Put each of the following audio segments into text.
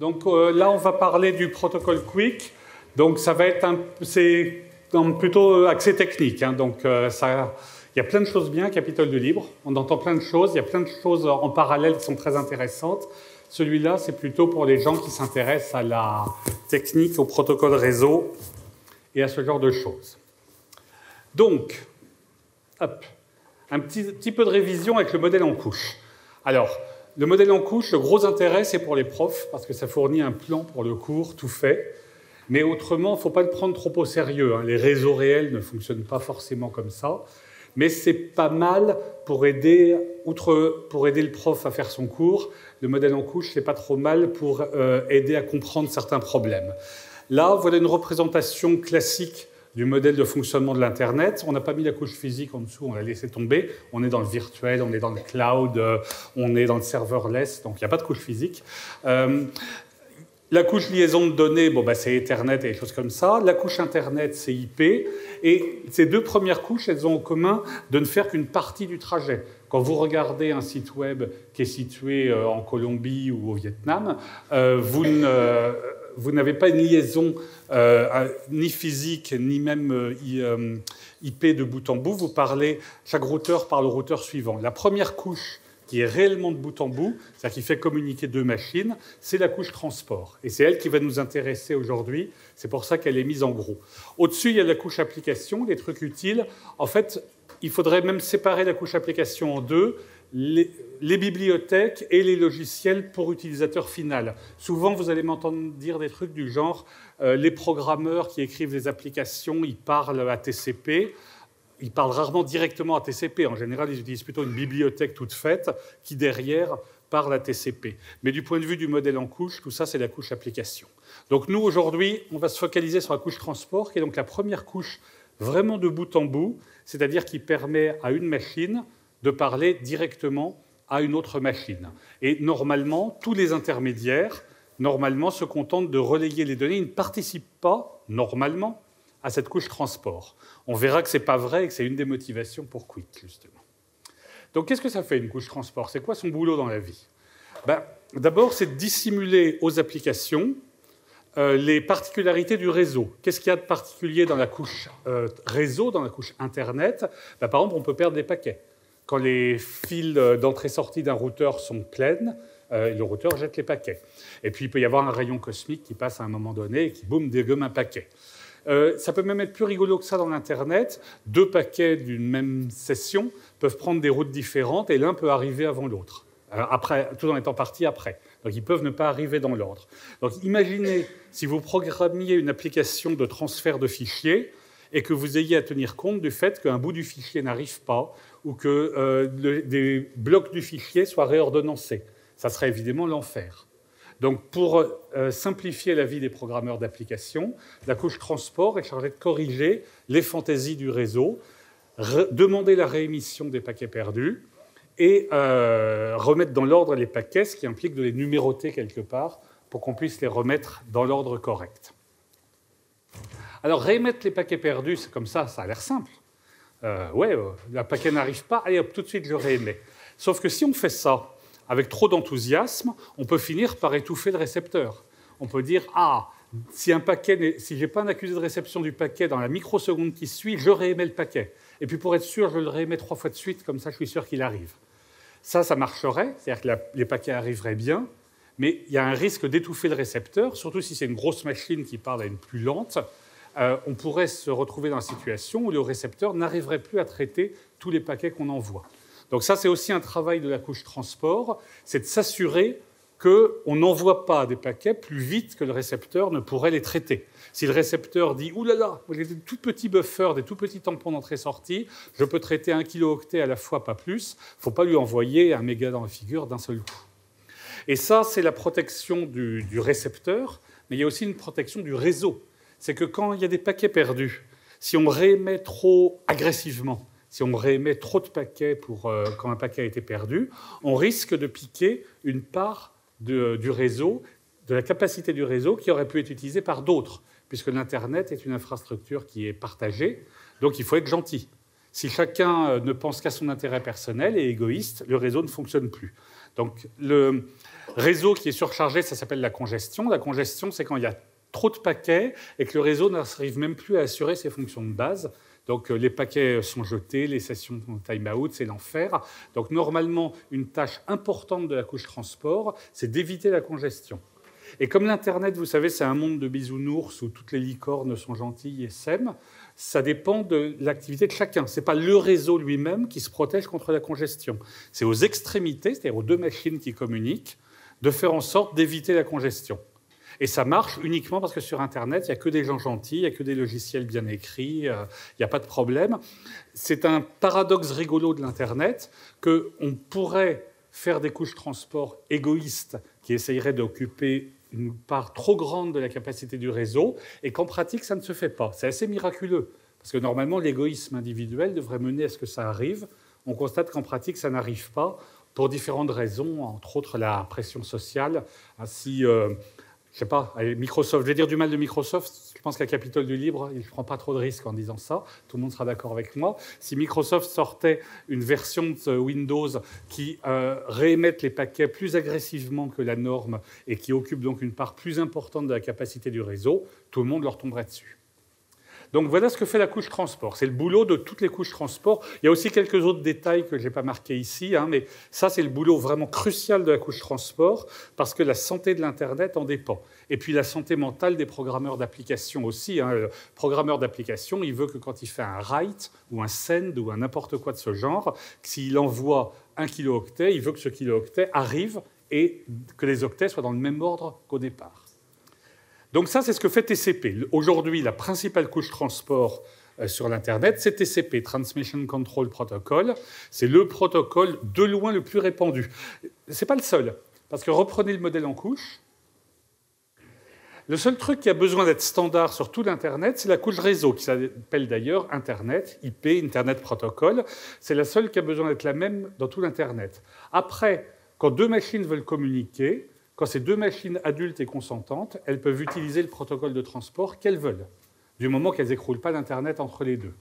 Donc euh, là, on va parler du protocole Quick. Donc ça va être un, c'est plutôt accès technique. Hein. donc euh, ça, il y a plein de choses bien, Capitole de Libre. On entend plein de choses. Il y a plein de choses en parallèle qui sont très intéressantes. Celui-là, c'est plutôt pour les gens qui s'intéressent à la technique, au protocole réseau et à ce genre de choses. Donc, hop, un petit, petit peu de révision avec le modèle en couche. Alors, le modèle en couche, le gros intérêt, c'est pour les profs, parce que ça fournit un plan pour le cours tout fait. Mais autrement, il ne faut pas le prendre trop au sérieux. Hein. Les réseaux réels ne fonctionnent pas forcément comme ça. Mais c'est pas mal pour aider, outre pour aider le prof à faire son cours, le modèle en couche, c'est pas trop mal pour euh, aider à comprendre certains problèmes. Là, voilà une représentation classique du modèle de fonctionnement de l'Internet. On n'a pas mis la couche physique en dessous, on l'a laissé tomber. On est dans le virtuel, on est dans le cloud, euh, on est dans le serverless, donc il n'y a pas de couche physique. Euh, la couche liaison de données, bon, bah, c'est Ethernet et des choses comme ça. La couche Internet, c'est IP. Et ces deux premières couches, elles ont en commun de ne faire qu'une partie du trajet. Quand vous regardez un site web qui est situé euh, en Colombie ou au Vietnam, vous n'avez pas une liaison euh, ni physique, ni même euh, euh, IP de bout en bout. Vous parlez, chaque routeur parle au routeur suivant. La première couche qui est réellement de bout en bout, c'est-à-dire qui fait communiquer deux machines, c'est la couche transport. Et c'est elle qui va nous intéresser aujourd'hui. C'est pour ça qu'elle est mise en gros. Au-dessus, il y a la couche application, les trucs utiles. En fait, il faudrait même séparer la couche application en deux les, bibliothèques et les logiciels pour utilisateur final. Souvent, vous allez m'entendre dire des trucs du genre euh, les programmeurs qui écrivent des applications, ils parlent à TCP. Ils parlent rarement directement à TCP. En général, ils utilisent plutôt une bibliothèque toute faite qui, derrière, parle à TCP. Mais du point de vue du modèle en couche, tout ça, c'est la couche application. Donc nous, aujourd'hui, on va se focaliser sur la couche transport, qui est donc la première couche vraiment de bout en bout, c'est-à-dire qui permet à une machine de parler directement à une autre machine. Et normalement, tous les intermédiaires, normalement, se contentent de relayer les données. Ils ne participent pas, normalement, à cette couche transport. On verra que ce n'est pas vrai et que c'est une des motivations pour Quick, justement. Donc, qu'est-ce que ça fait, une couche transport? C'est quoi son boulot dans la vie? Ben, D'abord, c'est de dissimuler aux applications euh, les particularités du réseau. Qu'est-ce qu'il y a de particulier dans la couche euh, réseau, dans la couche Internet? Ben, Par exemple, on peut perdre des paquets. Quand les fils d'entrée-sortie d'un routeur sont pleines, euh, le routeur jette les paquets. Et puis il peut y avoir un rayon cosmique qui passe à un moment donné et qui, boum, dégomme un paquet. Euh, ça peut même être plus rigolo que ça dans l'Internet. Deux paquets d'une même session peuvent prendre des routes différentes et l'un peut arriver avant l'autre, euh, tout en étant parti après. Donc ils peuvent ne pas arriver dans l'ordre. Donc imaginez si vous programmiez une application de transfert de fichiers et que vous ayez à tenir compte du fait qu'un bout du fichier n'arrive pas ou que euh, des blocs du fichier soient réordonnancés. Ça serait évidemment l'enfer. Donc pour euh, simplifier la vie des programmeurs d'application, la couche transport est chargée de corriger les fantaisies du réseau, demander la réémission des paquets perdus et euh, remettre dans l'ordre les paquets, ce qui implique de les numéroter quelque part pour qu'on puisse les remettre dans l'ordre correct. Alors réémettre les paquets perdus, c'est comme ça, ça a l'air simple. Euh, ouais, euh, le paquet n'arrive pas, allez hop, tout de suite je réémets. Sauf que si on fait ça avec trop d'enthousiasme, on peut finir par étouffer le récepteur. On peut dire, ah, si un paquet, si j'ai pas un accusé de réception du paquet dans la microseconde qui suit, je réémets le paquet. Et puis pour être sûr, je le réémets trois fois de suite, comme ça je suis sûr qu'il arrive. Ça, ça marcherait, c'est-à-dire que les paquets arriveraient bien, mais il y a un risque d'étouffer le récepteur, surtout si c'est une grosse machine qui parle à une plus lente. Euh, on pourrait se retrouver dans la situation où le récepteur n'arriverait plus à traiter tous les paquets qu'on envoie. Donc ça, c'est aussi un travail de la couche transport, c'est de s'assurer qu'on n'envoie pas des paquets plus vite que le récepteur ne pourrait les traiter. Si le récepteur dit « Ouh là là, des tout petits buffers, des tout petits tampons d'entrée-sortie, je peux traiter un kilooctet à la fois, pas plus », il ne faut pas lui envoyer un méga dans la figure d'un seul coup. Et ça, c'est la protection du récepteur, mais il y a aussi une protection du réseau c'est que quand il y a des paquets perdus, si on réémet trop agressivement, si on réémet trop de paquets pour, euh, quand un paquet a été perdu, on risque de piquer une part du réseau, de la capacité du réseau qui aurait pu être utilisée par d'autres, puisque l'Internet est une infrastructure qui est partagée, donc il faut être gentil. Si chacun euh, ne pense qu'à son intérêt personnel et égoïste, le réseau ne fonctionne plus. Donc le réseau qui est surchargé, ça s'appelle la congestion. La congestion, c'est quand il y a trop de paquets et que le réseau n'arrive même plus à assurer ses fonctions de base. Donc euh, les paquets sont jetés, les sessions time-out, c'est l'enfer. Donc normalement, une tâche importante de la couche transport, c'est d'éviter la congestion. Et comme l'Internet, vous savez, c'est un monde de bisounours où toutes les licornes sont gentilles et s'aiment, ça dépend de l'activité de chacun. Ce n'est pas le réseau lui-même qui se protège contre la congestion. C'est aux extrémités, c'est-à-dire aux deux machines qui communiquent, de faire en sorte d'éviter la congestion. Et ça marche uniquement parce que sur Internet, il n'y a que des gens gentils, il n'y a que des logiciels bien écrits, euh, il n'y a pas de problème. C'est un paradoxe rigolo de l'Internet qu'on pourrait faire des couches transport égoïstes qui essayeraient d'occuper une part trop grande de la capacité du réseau, et qu'en pratique, ça ne se fait pas. C'est assez miraculeux, parce que normalement, l'égoïsme individuel devrait mener à ce que ça arrive. On constate qu'en pratique, ça n'arrive pas, pour différentes raisons, entre autres la pression sociale. Ainsi, euh, je sais pas, Microsoft, je vais dire du mal de Microsoft, je pense qu'à Capitole du Libre, il ne prend pas trop de risques en disant ça, tout le monde sera d'accord avec moi. Si Microsoft sortait une version de Windows qui euh, réémette les paquets plus agressivement que la norme et qui occupe donc une part plus importante de la capacité du réseau, tout le monde leur tomberait dessus. Donc voilà ce que fait la couche transport. C'est le boulot de toutes les couches transport. Il y a aussi quelques autres détails que je n'ai pas marqués ici, hein, mais ça c'est le boulot vraiment crucial de la couche transport parce que la santé de l'Internet en dépend. Et puis la santé mentale des programmeurs d'application aussi. Hein. Le programmeur d'application, il veut que quand il fait un write ou un send ou un n'importe quoi de ce genre, s'il envoie un kilo-octet, il veut que ce kilo-octet arrive et que les octets soient dans le même ordre qu'au départ. Donc ça, c'est ce que fait TCP. Aujourd'hui, la principale couche transport euh, sur l'Internet, c'est TCP, Transmission Control Protocol. C'est le protocole de loin le plus répandu. Ce n'est pas le seul, parce que reprenez le modèle en couche. Le seul truc qui a besoin d'être standard sur tout l'Internet, c'est la couche réseau, qui s'appelle d'ailleurs Internet, IP, Internet Protocol. C'est la seule qui a besoin d'être la même dans tout l'Internet. Après, quand deux machines veulent communiquer, quand ces deux machines adultes et consentantes, elles peuvent utiliser le protocole de transport qu'elles veulent, du moment qu'elles n'écroulent pas l'Internet entre les deux.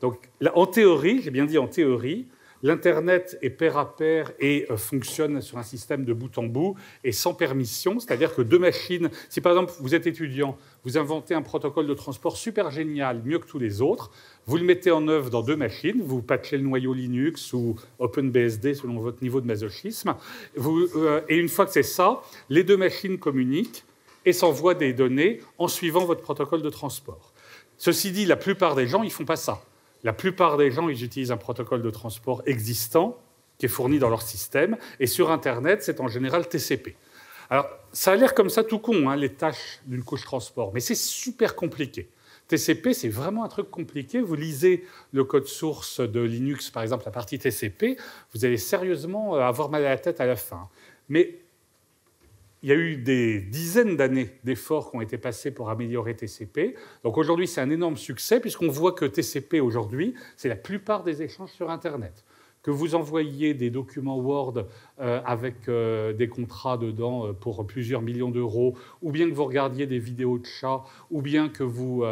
Donc, en théorie, j'ai bien dit en théorie, L'Internet est pair à pair et euh, fonctionne sur un système de bout en bout et sans permission, c'est-à-dire que deux machines, si par exemple vous êtes étudiant, vous inventez un protocole de transport super génial, mieux que tous les autres, vous le mettez en œuvre dans deux machines, vous patchez le noyau Linux ou OpenBSD selon votre niveau de masochisme, euh, et une fois que c'est ça, les deux machines communiquent et s'envoient des données en suivant votre protocole de transport. Ceci dit, la plupart des gens, ils font pas ça. La plupart des gens, ils utilisent un protocole de transport existant qui est fourni dans leur système. Et sur Internet, c'est en général TCP. Alors, ça a l'air comme ça tout con, hein, les tâches d'une couche transport, mais c'est super compliqué. TCP, c'est vraiment un truc compliqué. Vous lisez le code source de Linux, par exemple, la partie TCP, vous allez sérieusement euh, avoir mal à la tête à la fin. Mais il y a eu des dizaines d'années d'efforts qui ont été passés pour améliorer TCP. Donc aujourd'hui, c'est un énorme succès puisqu'on voit que TCP aujourd'hui, c'est la plupart des échanges sur Internet. Que vous envoyiez des documents Word euh, avec euh, des contrats dedans euh, pour plusieurs millions d'euros, ou bien que vous regardiez des vidéos de chats, ou bien que vous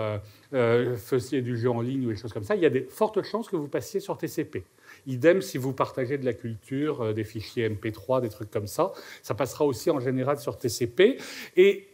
faisiez du jeu en ligne ou des choses comme ça, il y a de fortes chances que vous passiez sur TCP. Idem si vous partagez de la culture, euh, des fichiers MP3, des trucs comme ça. Ça passera aussi en général sur TCP. Et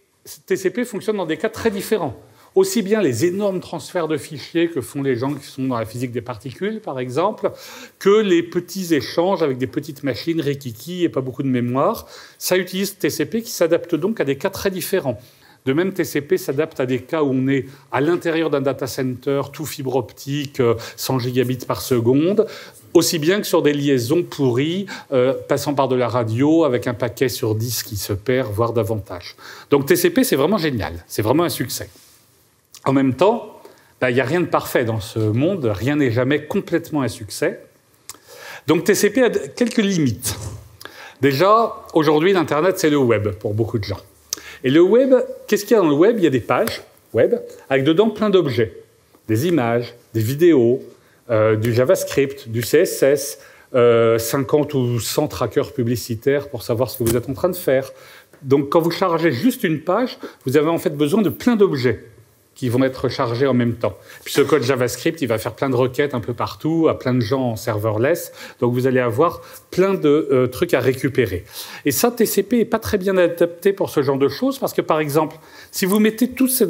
TCP fonctionne dans des cas très différents. Aussi bien les énormes transferts de fichiers que font les gens qui sont dans la physique des particules, par exemple, que les petits échanges avec des petites machines rikiki et pas beaucoup de mémoire. Ça utilise TCP qui s'adapte donc à des cas très différents. De même, TCP s'adapte à des cas où on est à l'intérieur d'un data center, tout fibre optique, 100 euh, gigabits par seconde, aussi bien que sur des liaisons pourries, euh, passant par de la radio, avec un paquet sur 10 qui se perd, voire davantage. Donc TCP, c'est vraiment génial, c'est vraiment un succès. En même temps, bah, il n'y a rien de parfait dans ce monde, rien n'est jamais complètement un succès. Donc TCP a quelques limites. Déjà, aujourd'hui, l'Internet, c'est le web pour beaucoup de gens. Et le web, qu'est-ce qu'il y a dans le web? Il y a des pages web avec dedans plein d'objets, des images, des vidéos, euh, du JavaScript, du CSS, 50 euh, ou 100 trackers publicitaires pour savoir ce que vous êtes en train de faire. Donc quand vous chargez juste une page, vous avez en fait besoin de plein d'objets. Qui vont être chargés en même temps. Puis ce code JavaScript, il va faire plein de requêtes un peu partout, à plein de gens en serverless. Donc vous allez avoir plein de euh, trucs à récupérer. Et ça, TCP est pas très bien adapté pour ce genre de choses parce que par exemple, si vous mettez toutes ces,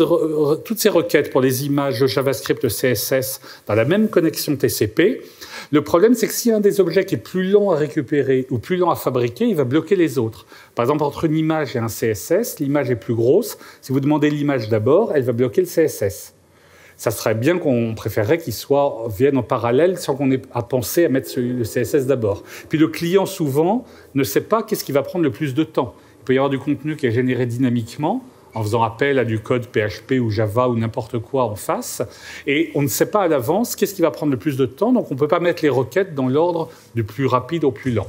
toutes ces requêtes pour les images JavaScript CSS dans la même connexion TCP, le problème, c'est que si un des objets qui est plus long à récupérer ou plus lent à fabriquer, il va bloquer les autres. Par exemple, entre une image et un CSS, l'image est plus grosse. Si vous demandez l'image d'abord, elle va bloquer le CSS. Ça serait bien qu'on préférerait qu'ils viennent en parallèle sans qu'on ait à penser à mettre le CSS d'abord. Puis le client souvent ne sait pas qu'est-ce qui va prendre le plus de temps. Il peut y avoir du contenu qui est généré dynamiquement en faisant appel à du code PHP ou Java ou n'importe quoi en face. Et on ne sait pas à l'avance qu'est-ce qui va prendre le plus de temps, donc on ne peut pas mettre les requêtes dans l'ordre du plus rapide au plus lent.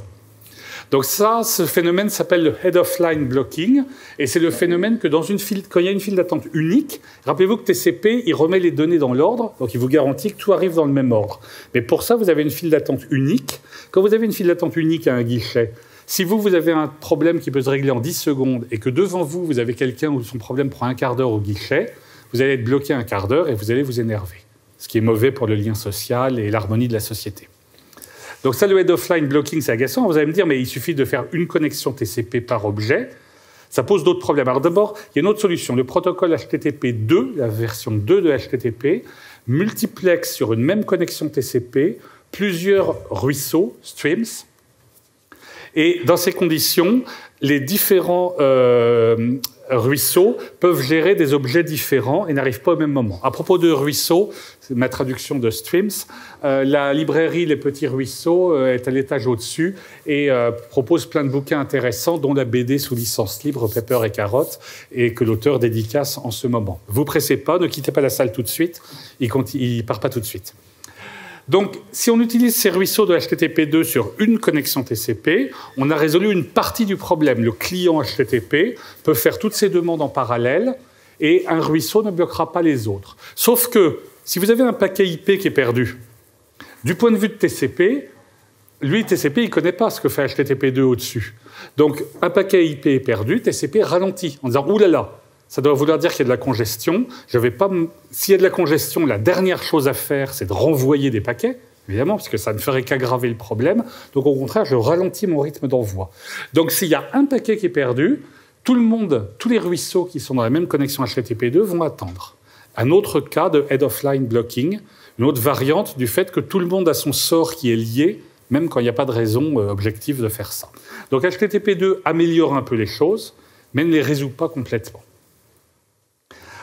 Donc ça, ce phénomène s'appelle le head-of-line blocking, et c'est le phénomène que dans une file, quand il y a une file d'attente unique, rappelez-vous que TCP, il remet les données dans l'ordre, donc il vous garantit que tout arrive dans le même ordre. Mais pour ça, vous avez une file d'attente unique. Quand vous avez une file d'attente unique à un guichet, si vous, vous avez un problème qui peut se régler en 10 secondes et que devant vous, vous avez quelqu'un où son problème prend un quart d'heure au guichet, vous allez être bloqué un quart d'heure et vous allez vous énerver. Ce qui est mauvais pour le lien social et l'harmonie de la société. Donc ça, le head offline blocking, c'est agaçant. Vous allez me dire, mais il suffit de faire une connexion TCP par objet. Ça pose d'autres problèmes. Alors d'abord, il y a une autre solution. Le protocole HTTP 2, la version 2 de HTTP, multiplexe sur une même connexion TCP plusieurs ruisseaux, streams, et dans ces conditions, les différents euh, ruisseaux peuvent gérer des objets différents et n'arrivent pas au même moment. À propos de ruisseaux, c'est ma traduction de Streams, euh, la librairie Les Petits Ruisseaux euh, est à l'étage au-dessus et propose plein de bouquins intéressants, dont la BD sous licence libre Pepper et Carotte, et que l'auteur dédicace en ce moment. Vous pressez pas, ne quittez pas la salle tout de suite, il ne part pas tout de suite. Donc, si on utilise ces ruisseaux de HTTP2 sur une connexion TCP, on a résolu une partie du problème. Le client HTTP peut faire toutes ses demandes en parallèle et un ruisseau ne bloquera pas les autres. Sauf que si vous avez un paquet IP qui est perdu, du point de vue de TCP, lui, TCP, il ne connaît pas ce que fait HTTP2 au-dessus. Donc, un paquet IP est perdu, TCP ralentit en disant « Ouh là là, ça doit vouloir dire qu'il y a de la congestion. Je vais pas. S'il y a de la congestion, la dernière chose à faire, c'est de renvoyer des paquets, évidemment, parce que ça ne ferait qu'aggraver le problème. Donc, au contraire, je ralentis mon rythme d'envoi. Donc, s'il y a un paquet qui est perdu, tout le monde, tous les ruisseaux qui sont dans la même connexion HTTP2 vont attendre. Un autre cas de head-of-line blocking, une autre variante du fait que tout le monde a son sort qui est lié, même quand il n'y a pas de raison euh, objective de faire ça. Donc, HTTP2 améliore un peu les choses, mais ne les résout pas complètement.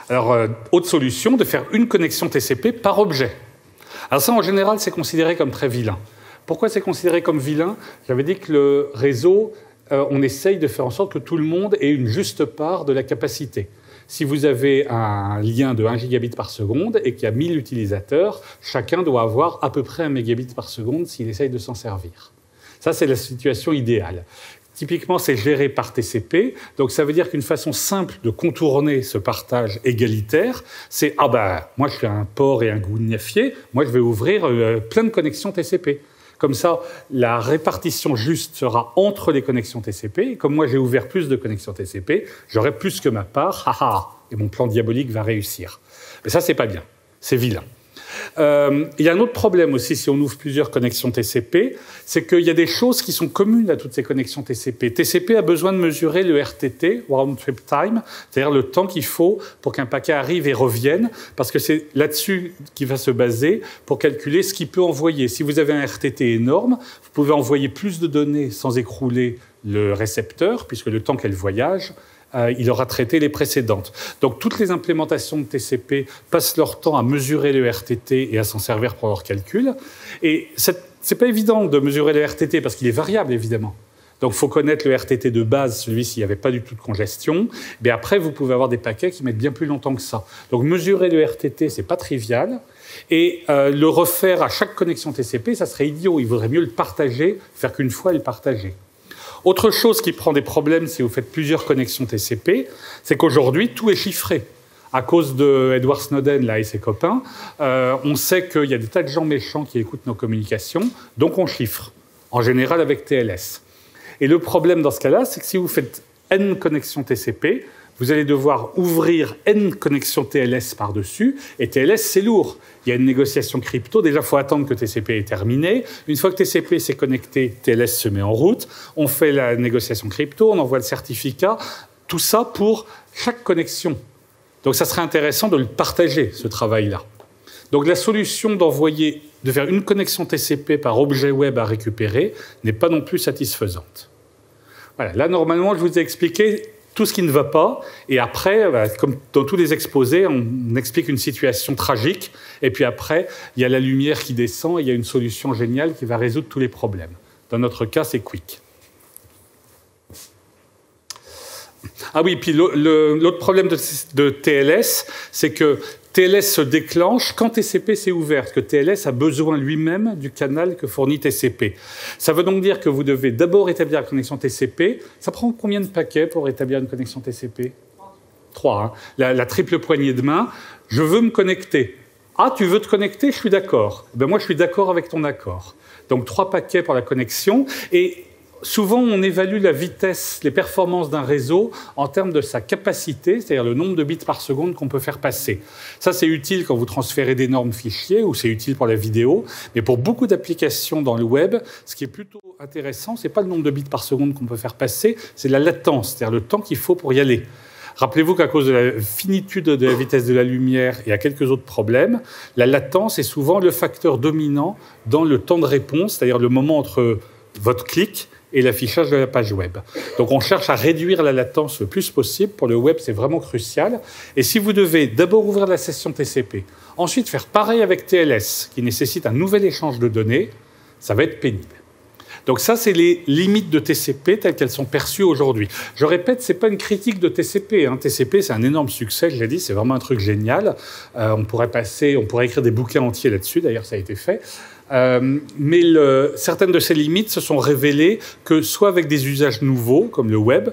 Alors, euh, autre solution, de faire une connexion TCP par objet. Alors ça, en général, c'est considéré comme très vilain. Pourquoi c'est considéré comme vilain? J'avais dit que le réseau, euh, on essaye de faire en sorte que tout le monde ait une juste part de la capacité. Si vous avez un lien de 1 gigabit par seconde et qu'il y a 1000 utilisateurs, chacun doit avoir à peu près un mégabit par seconde s'il essaye de s'en servir. Ça, c'est la situation idéale. Typiquement, c'est géré par TCP. Donc, ça veut dire qu'une façon simple de contourner ce partage égalitaire, c'est ah ben, moi je suis un port et un gougnafier, moi je vais ouvrir euh, plein de connexions TCP. Comme ça, la répartition juste sera entre les connexions TCP. Comme moi j'ai ouvert plus de connexions TCP, j'aurai plus que ma part. Haha, et mon plan diabolique va réussir. Mais ça, c'est pas bien. C'est vilain. Euh, il y a un autre problème aussi si on ouvre plusieurs connexions TCP, c'est qu'il y a des choses qui sont communes à toutes ces connexions TCP. TCP a besoin de mesurer le RTT, Round Trip Time, c'est-à-dire le temps qu'il faut pour qu'un paquet arrive et revienne, parce que c'est là-dessus qu'il va se baser pour calculer ce qu'il peut envoyer. Si vous avez un RTT énorme, vous pouvez envoyer plus de données sans écrouler le récepteur, puisque le temps qu'elle voyage, il aura traité les précédentes. Donc toutes les implémentations de TCP passent leur temps à mesurer le RTT et à s'en servir pour leurs calculs. Et c'est pas évident de mesurer le RTT parce qu'il est variable évidemment. Donc il faut connaître le RTT de base, celui s'il n'y avait pas du tout de congestion. Mais après, vous pouvez avoir des paquets qui mettent bien plus longtemps que ça. Donc mesurer le RTT, c'est pas trivial. Et euh, le refaire à chaque connexion TCP, ça serait idiot. Il vaudrait mieux le partager, faire qu'une fois le partager. Autre chose qui prend des problèmes si vous faites plusieurs connexions TCP, c'est qu'aujourd'hui, tout est chiffré. À cause de Edward Snowden là, et ses copains, euh, on sait qu'il y a des tas de gens méchants qui écoutent nos communications, donc on chiffre, en général avec TLS. Et le problème dans ce cas-là, c'est que si vous faites N connexions TCP, vous allez devoir ouvrir N connexions TLS par-dessus, et TLS, c'est lourd. Il y a une négociation crypto, déjà, il faut attendre que TCP est terminé. Une fois que TCP s'est connecté, TLS se met en route, on fait la négociation crypto, on envoie le certificat, tout ça pour chaque connexion. Donc ça serait intéressant de le partager, ce travail-là. Donc la solution d'envoyer, de faire une connexion TCP par objet web à récupérer n'est pas non plus satisfaisante. Voilà, là normalement je vous ai expliqué tout ce qui ne va pas. Et après, bah, comme dans tous les exposés, on explique une situation tragique. Et puis après, il y a la lumière qui descend et il y a une solution géniale qui va résoudre tous les problèmes. Dans notre cas, c'est Quick. Ah oui, puis l'autre problème de, TLS, c'est que TLS se déclenche quand TCP s'est ouvert, parce que TLS a besoin lui-même du canal que fournit TCP. Ça veut donc dire que vous devez d'abord établir la connexion TCP. Ça prend combien de paquets pour établir une connexion TCP Trois. Hein. La, la, triple poignée de main. Je veux me connecter. Ah, tu veux te connecter? Je suis d'accord. Ben moi, je suis d'accord avec ton accord. Donc trois paquets pour la connexion. Et souvent, on évalue la vitesse, les performances d'un réseau en termes de sa capacité, c'est-à-dire le nombre de bits par seconde qu'on peut faire passer. Ça, c'est utile quand vous transférez d'énormes fichiers ou c'est utile pour la vidéo. Mais pour beaucoup d'applications dans le web, ce qui est plutôt intéressant, c'est pas le nombre de bits par seconde qu'on peut faire passer, c'est la latence, c'est-à-dire le temps qu'il faut pour y aller. Rappelez-vous qu'à cause de la finitude de la vitesse de la lumière et à quelques autres problèmes, la latence est souvent le facteur dominant dans le temps de réponse, c'est-à-dire le moment entre votre clic et l'affichage de la page web. Donc on cherche à réduire la latence le plus possible. Pour le web, c'est vraiment crucial. Et si vous devez d'abord ouvrir la session TCP, ensuite faire pareil avec TLS, qui nécessite un nouvel échange de données, ça va être pénible. Donc ça, c'est les limites de TCP telles qu'elles sont perçues aujourd'hui. Je répète, c'est pas une critique de TCP. Hein. TCP, c'est un énorme succès, je l'ai dit, c'est vraiment un truc génial. Euh, on pourrait passer, on pourrait écrire des bouquins entiers là-dessus. D'ailleurs, ça a été fait. Euh, mais certaines de ces limites se sont révélées que soit avec des usages nouveaux, comme le web,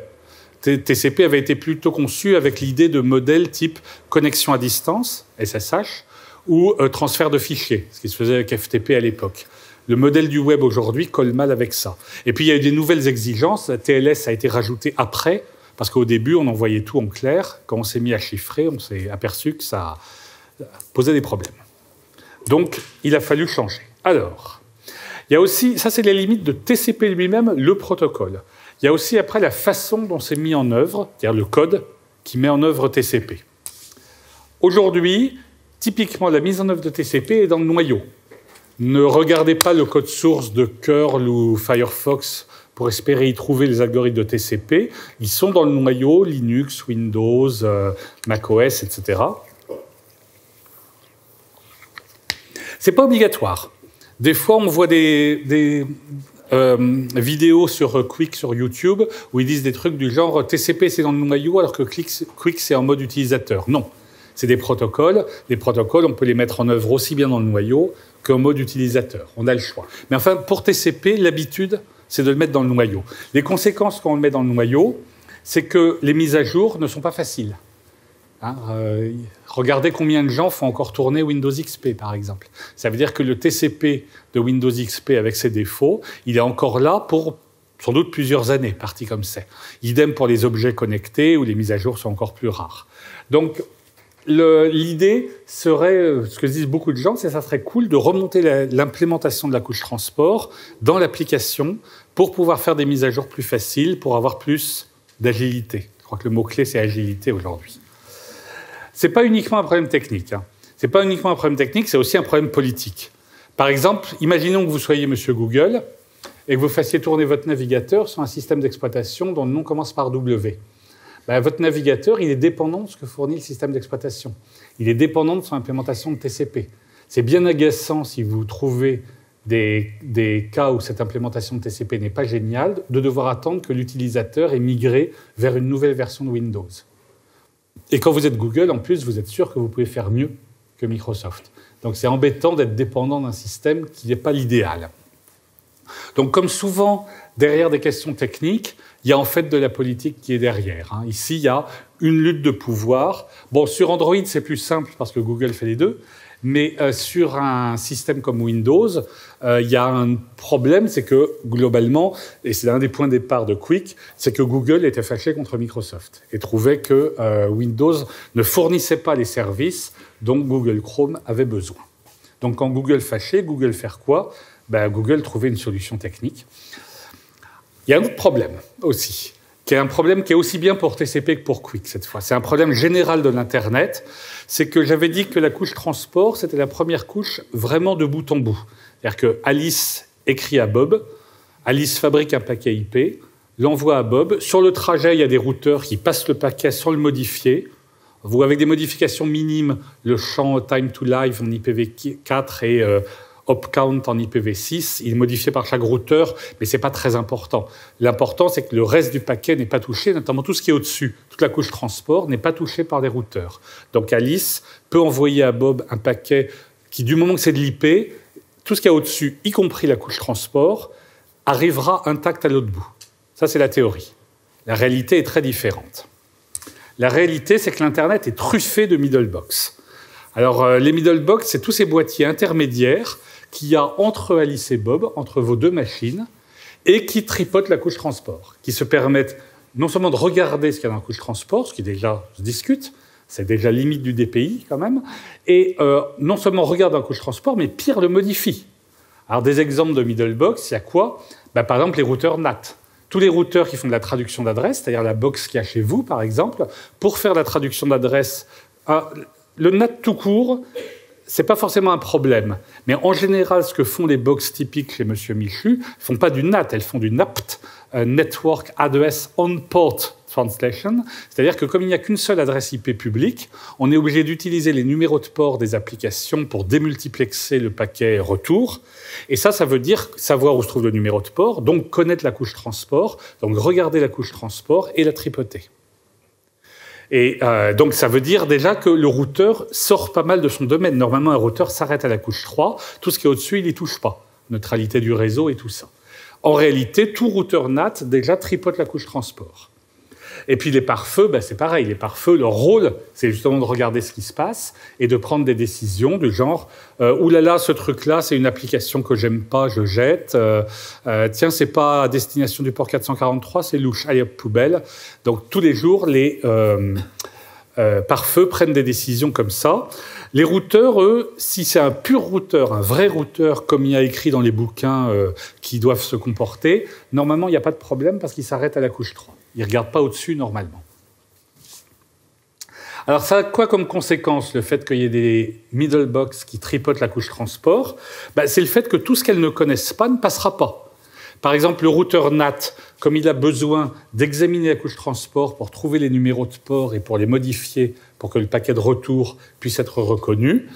TCP avait été plutôt conçu avec l'idée de modèles type connexion à distance, SSH, ou euh, transfert de fichiers, ce qui se faisait avec FTP à l'époque. Le modèle du web aujourd'hui colle mal avec ça. Et puis il y a eu des nouvelles exigences. TLS a été rajouté après, parce qu'au début on envoyait tout en clair. Quand on s'est mis à chiffrer, on s'est aperçu que ça posait des problèmes. Donc il a fallu changer. Alors, il y a aussi, ça c'est les limites de TCP lui-même, le protocole. Il y a aussi après la façon dont c'est mis en œuvre, c'est-à-dire le code qui met en œuvre TCP. Aujourd'hui, typiquement la mise en œuvre de TCP est dans le noyau. Ne regardez pas le code source de curl ou Firefox pour espérer y trouver les algorithmes de TCP. Ils sont dans le noyau Linux, Windows, euh, macOS, etc. C'est pas obligatoire. Des fois, on voit des, euh, vidéos sur Quick sur YouTube où ils disent des trucs du genre TCP c'est dans le noyau alors que Quick c'est en mode utilisateur. Non, c'est des protocoles. Les protocoles, on peut les mettre en œuvre aussi bien dans le noyau qu'en mode utilisateur. On a le choix. Mais enfin, pour TCP, l'habitude, c'est de le mettre dans le noyau. Les conséquences quand on le met dans le noyau, c'est que les mises à jour ne sont pas faciles. Hein, euh, regardez combien de gens font encore tourner Windows XP, par exemple. Ça veut dire que le TCP de Windows XP, avec ses défauts, il est encore là pour sans doute plusieurs années, parti comme c'est. Idem pour les objets connectés, où les mises à jour sont encore plus rares. Donc, l'idée serait, euh, ce que disent beaucoup de gens, c'est que ça serait cool de remonter l'implémentation de la couche transport dans l'application pour pouvoir faire des mises à jour plus faciles, pour avoir plus d'agilité. Je crois que le mot-clé, c'est agilité aujourd'hui. Ce n'est pas uniquement un problème technique. Hein. Ce n'est pas uniquement un problème technique, c'est aussi un problème politique. Par exemple, imaginons que vous soyez Monsieur Google et que vous fassiez tourner votre navigateur sur un système d'exploitation dont le nom commence par W. Ben, votre navigateur, il est dépendant de ce que fournit le système d'exploitation. Il est dépendant de son implémentation de TCP. C'est bien agaçant si vous trouvez des, des, cas où cette implémentation de TCP n'est pas géniale, de devoir attendre que l'utilisateur ait migré vers une nouvelle version de Windows. Et quand vous êtes Google, en plus, vous êtes sûr que vous pouvez faire mieux que Microsoft. Donc c'est embêtant d'être dépendant d'un système qui n'est pas l'idéal. Donc comme souvent, derrière des questions techniques, il y a en fait de la politique qui est derrière. Hein. Ici, il y a une lutte de pouvoir. Bon, sur Android, c'est plus simple parce que Google fait les deux. Mais euh, sur un système comme Windows, euh, il y a un problème, c'est que globalement, et c'est un des points de départ de Quick, c'est que Google était fâché contre Microsoft et trouvait que euh, Windows ne fournissait pas les services dont Google Chrome avait besoin. Donc quand Google fâchait, Google faire quoi? Ben, Google trouvait une solution technique. Il y a un autre problème aussi, qui est un problème qui est aussi bien pour TCP que pour Quick cette fois. C'est un problème général de l'Internet. C'est que j'avais dit que la couche transport, c'était la première couche vraiment de bout en bout. C'est-à-dire que Alice écrit à Bob, Alice fabrique un paquet IP, l'envoie à Bob. Sur le trajet, il y a des routeurs qui passent le paquet sans le modifier. Vous, avec des modifications minimes, le champ time to live en IPv4 et euh, count en IPv6, il est modifié par chaque routeur, mais ce n'est pas très important. L'important, c'est que le reste du paquet n'est pas touché, notamment tout ce qui est au-dessus, toute la couche transport n'est pas touchée par des routeurs. Donc Alice peut envoyer à Bob un paquet qui, du moment que c'est de l'IP, tout ce qui est au-dessus, y compris la couche transport, arrivera intact à l'autre bout. Ça, c'est la théorie. La réalité est très différente. La réalité, c'est que l'Internet est truffé de middle box. Alors, euh, les middle box, c'est tous ces boîtiers intermédiaires qu'il y a entre Alice et Bob, entre vos deux machines, et qui tripotent la couche transport, qui se permettent non seulement de regarder ce qu'il y a dans la couche transport, ce qui déjà se discute, c'est déjà limite du DPI quand même, et euh, non seulement regarde la couche transport, mais pire le modifie. Alors des exemples de middle box, il y a quoi? Bah, Par exemple les routeurs NAT. Tous les routeurs qui font de la traduction d'adresse, c'est-à-dire la box qu'il y a chez vous par exemple, pour faire la traduction d'adresse, euh, le NAT tout court, c'est pas forcément un problème. Mais en général, ce que font les box typiques chez M. Michu, ne font pas du NAT, elles font du NAPT, euh, Network Address On Port Translation. C'est-à-dire que comme il n'y a qu'une seule adresse IP publique, on est obligé d'utiliser les numéros de port des applications pour démultiplexer le paquet retour. Et ça, ça veut dire savoir où se trouve le numéro de port, donc connaître la couche transport, donc regarder la couche transport et la tripoter. Et euh, donc ça veut dire déjà que le routeur sort pas mal de son domaine. Normalement, un routeur s'arrête à la couche 3, tout ce qui est au-dessus, il n'y touche pas. Neutralité du réseau et tout ça. En réalité, tout routeur NAT déjà tripote la couche transport. Et puis les pare-feux, ben c'est pareil. Les pare-feux, leur rôle, c'est justement de regarder ce qui se passe et de prendre des décisions du genre euh, oulala, ce truc-là, c'est une application que j'aime pas, je jette. Euh, euh, tiens, c'est pas à destination du port 443, c'est louche, allez poubelle. Donc tous les jours, les euh, euh, pare-feu prennent des décisions comme ça. Les routeurs, eux, si c'est un pur routeur, un vrai routeur, comme il y a écrit dans les bouquins qui doivent se comporter, normalement, il n'y a pas de problème parce qu'ils s'arrêtent à la couche 3. Ils ne regardent pas au-dessus normalement. Alors ça a quoi comme conséquence le fait qu'il y ait des middle box qui tripotent la couche transport? Ben, C'est le fait que tout ce qu'elles ne connaissent pas ne passera pas. Par exemple, le routeur NAT, comme il a besoin d'examiner la couche transport pour trouver les numéros de port et pour les modifier pour que le paquet de retour puisse être reconnu,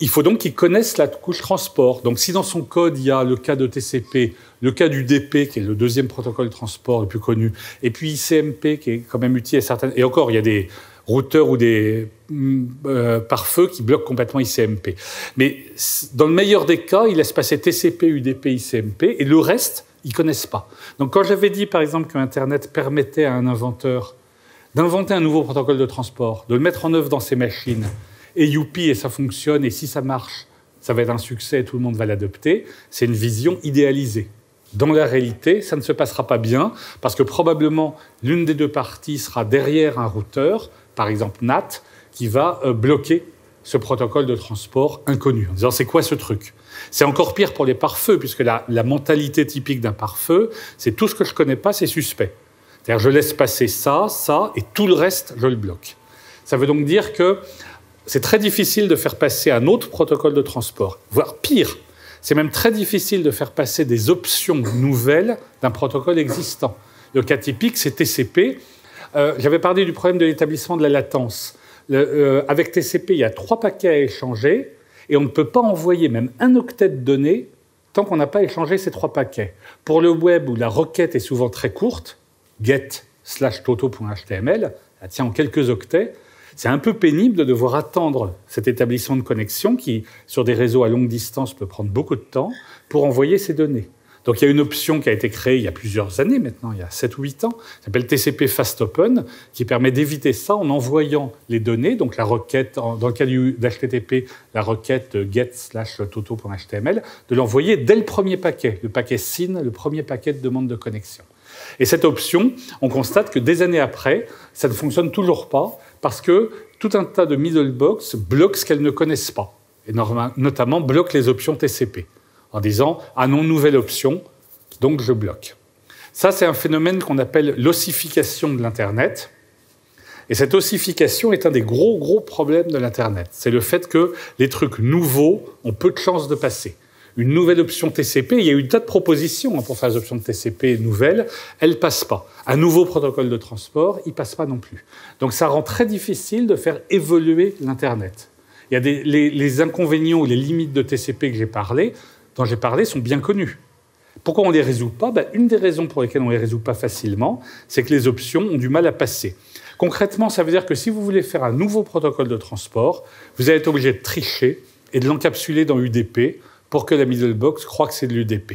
il faut donc qu'il connaisse la couche transport. Donc si dans son code, il y a le cas de TCP, le cas du DP, qui est le deuxième protocole de transport le plus connu, et puis ICMP, qui est quand même utile à certaines... Et encore, il y a des routeurs ou des mm, euh, pare-feu qui bloquent complètement ICMP. Mais dans le meilleur des cas, il laisse passer TCP, UDP, ICMP, et le reste, ils connaissent pas. Donc quand j'avais dit, par exemple, que Internet permettait à un inventeur d'inventer un nouveau protocole de transport, de le mettre en œuvre dans ses machines, et youpi, et ça fonctionne, et si ça marche, ça va être un succès, tout le monde va l'adopter, c'est une vision idéalisée. Dans la réalité, ça ne se passera pas bien, parce que probablement l'une des deux parties sera derrière un routeur, par exemple NAT, qui va euh, bloquer ce protocole de transport inconnu, en disant c'est quoi ce truc? C'est encore pire pour les pare-feux, puisque la, la, mentalité typique d'un pare-feu, c'est tout ce que je ne connais pas, c'est suspect. C'est-à-dire je laisse passer ça, ça, et tout le reste, je le bloque. Ça veut donc dire que c'est très difficile de faire passer un autre protocole de transport, voire pire, c'est même très difficile de faire passer des options nouvelles d'un protocole existant. Le cas typique, c'est TCP. Euh, J'avais parlé du problème de l'établissement de la latence. Euh, avec TCP, il y a trois paquets à échanger et on ne peut pas envoyer même un octet de données tant qu'on n'a pas échangé ces trois paquets. Pour le web, où la requête est souvent très courte, get slash toto.html, elle tient en quelques octets, c'est un peu pénible de devoir attendre cet établissement de connexion qui, sur des réseaux à longue distance, peut prendre beaucoup de temps pour envoyer ces données. Donc il y a une option qui a été créée il y a plusieurs années maintenant, il y a 7 ou 8 ans, qui s'appelle TCP Fast Open, qui permet d'éviter ça en envoyant les données, donc la requête, dans le cas d'HTTP, la requête get slash toto.html, de l'envoyer dès le premier paquet, le paquet SYN, le premier paquet de demande de connexion. Et cette option, on constate que des années après, ça ne fonctionne toujours pas parce que tout un tas de middlebox bloquent ce qu'elles ne connaissent pas, et notamment bloquent les options TCP en disant Ah non, nouvelle option, donc je bloque. Ça, c'est un phénomène qu'on appelle l'ossification de l'Internet. Et cette ossification est un des gros, gros problèmes de l'Internet. C'est le fait que les trucs nouveaux ont peu de chances de passer. Une nouvelle option TCP, il y a eu un tas de propositions hein, pour faire des options de TCP nouvelles, elles ne passent pas. Un nouveau protocole de transport, il ne passe pas non plus. Donc ça rend très difficile de faire évoluer l'Internet. Il y a les inconvénients ou les limites de TCP que j'ai parlé, dont j'ai parlé sont bien connus. Pourquoi on ne les résout pas? Ben, Une des raisons pour lesquelles on ne les résout pas facilement, c'est que les options ont du mal à passer. Concrètement, ça veut dire que si vous voulez faire un nouveau protocole de transport, vous allez être obligé de tricher et de l'encapsuler dans UDP pour que la middle box croie que c'est de l'UDP.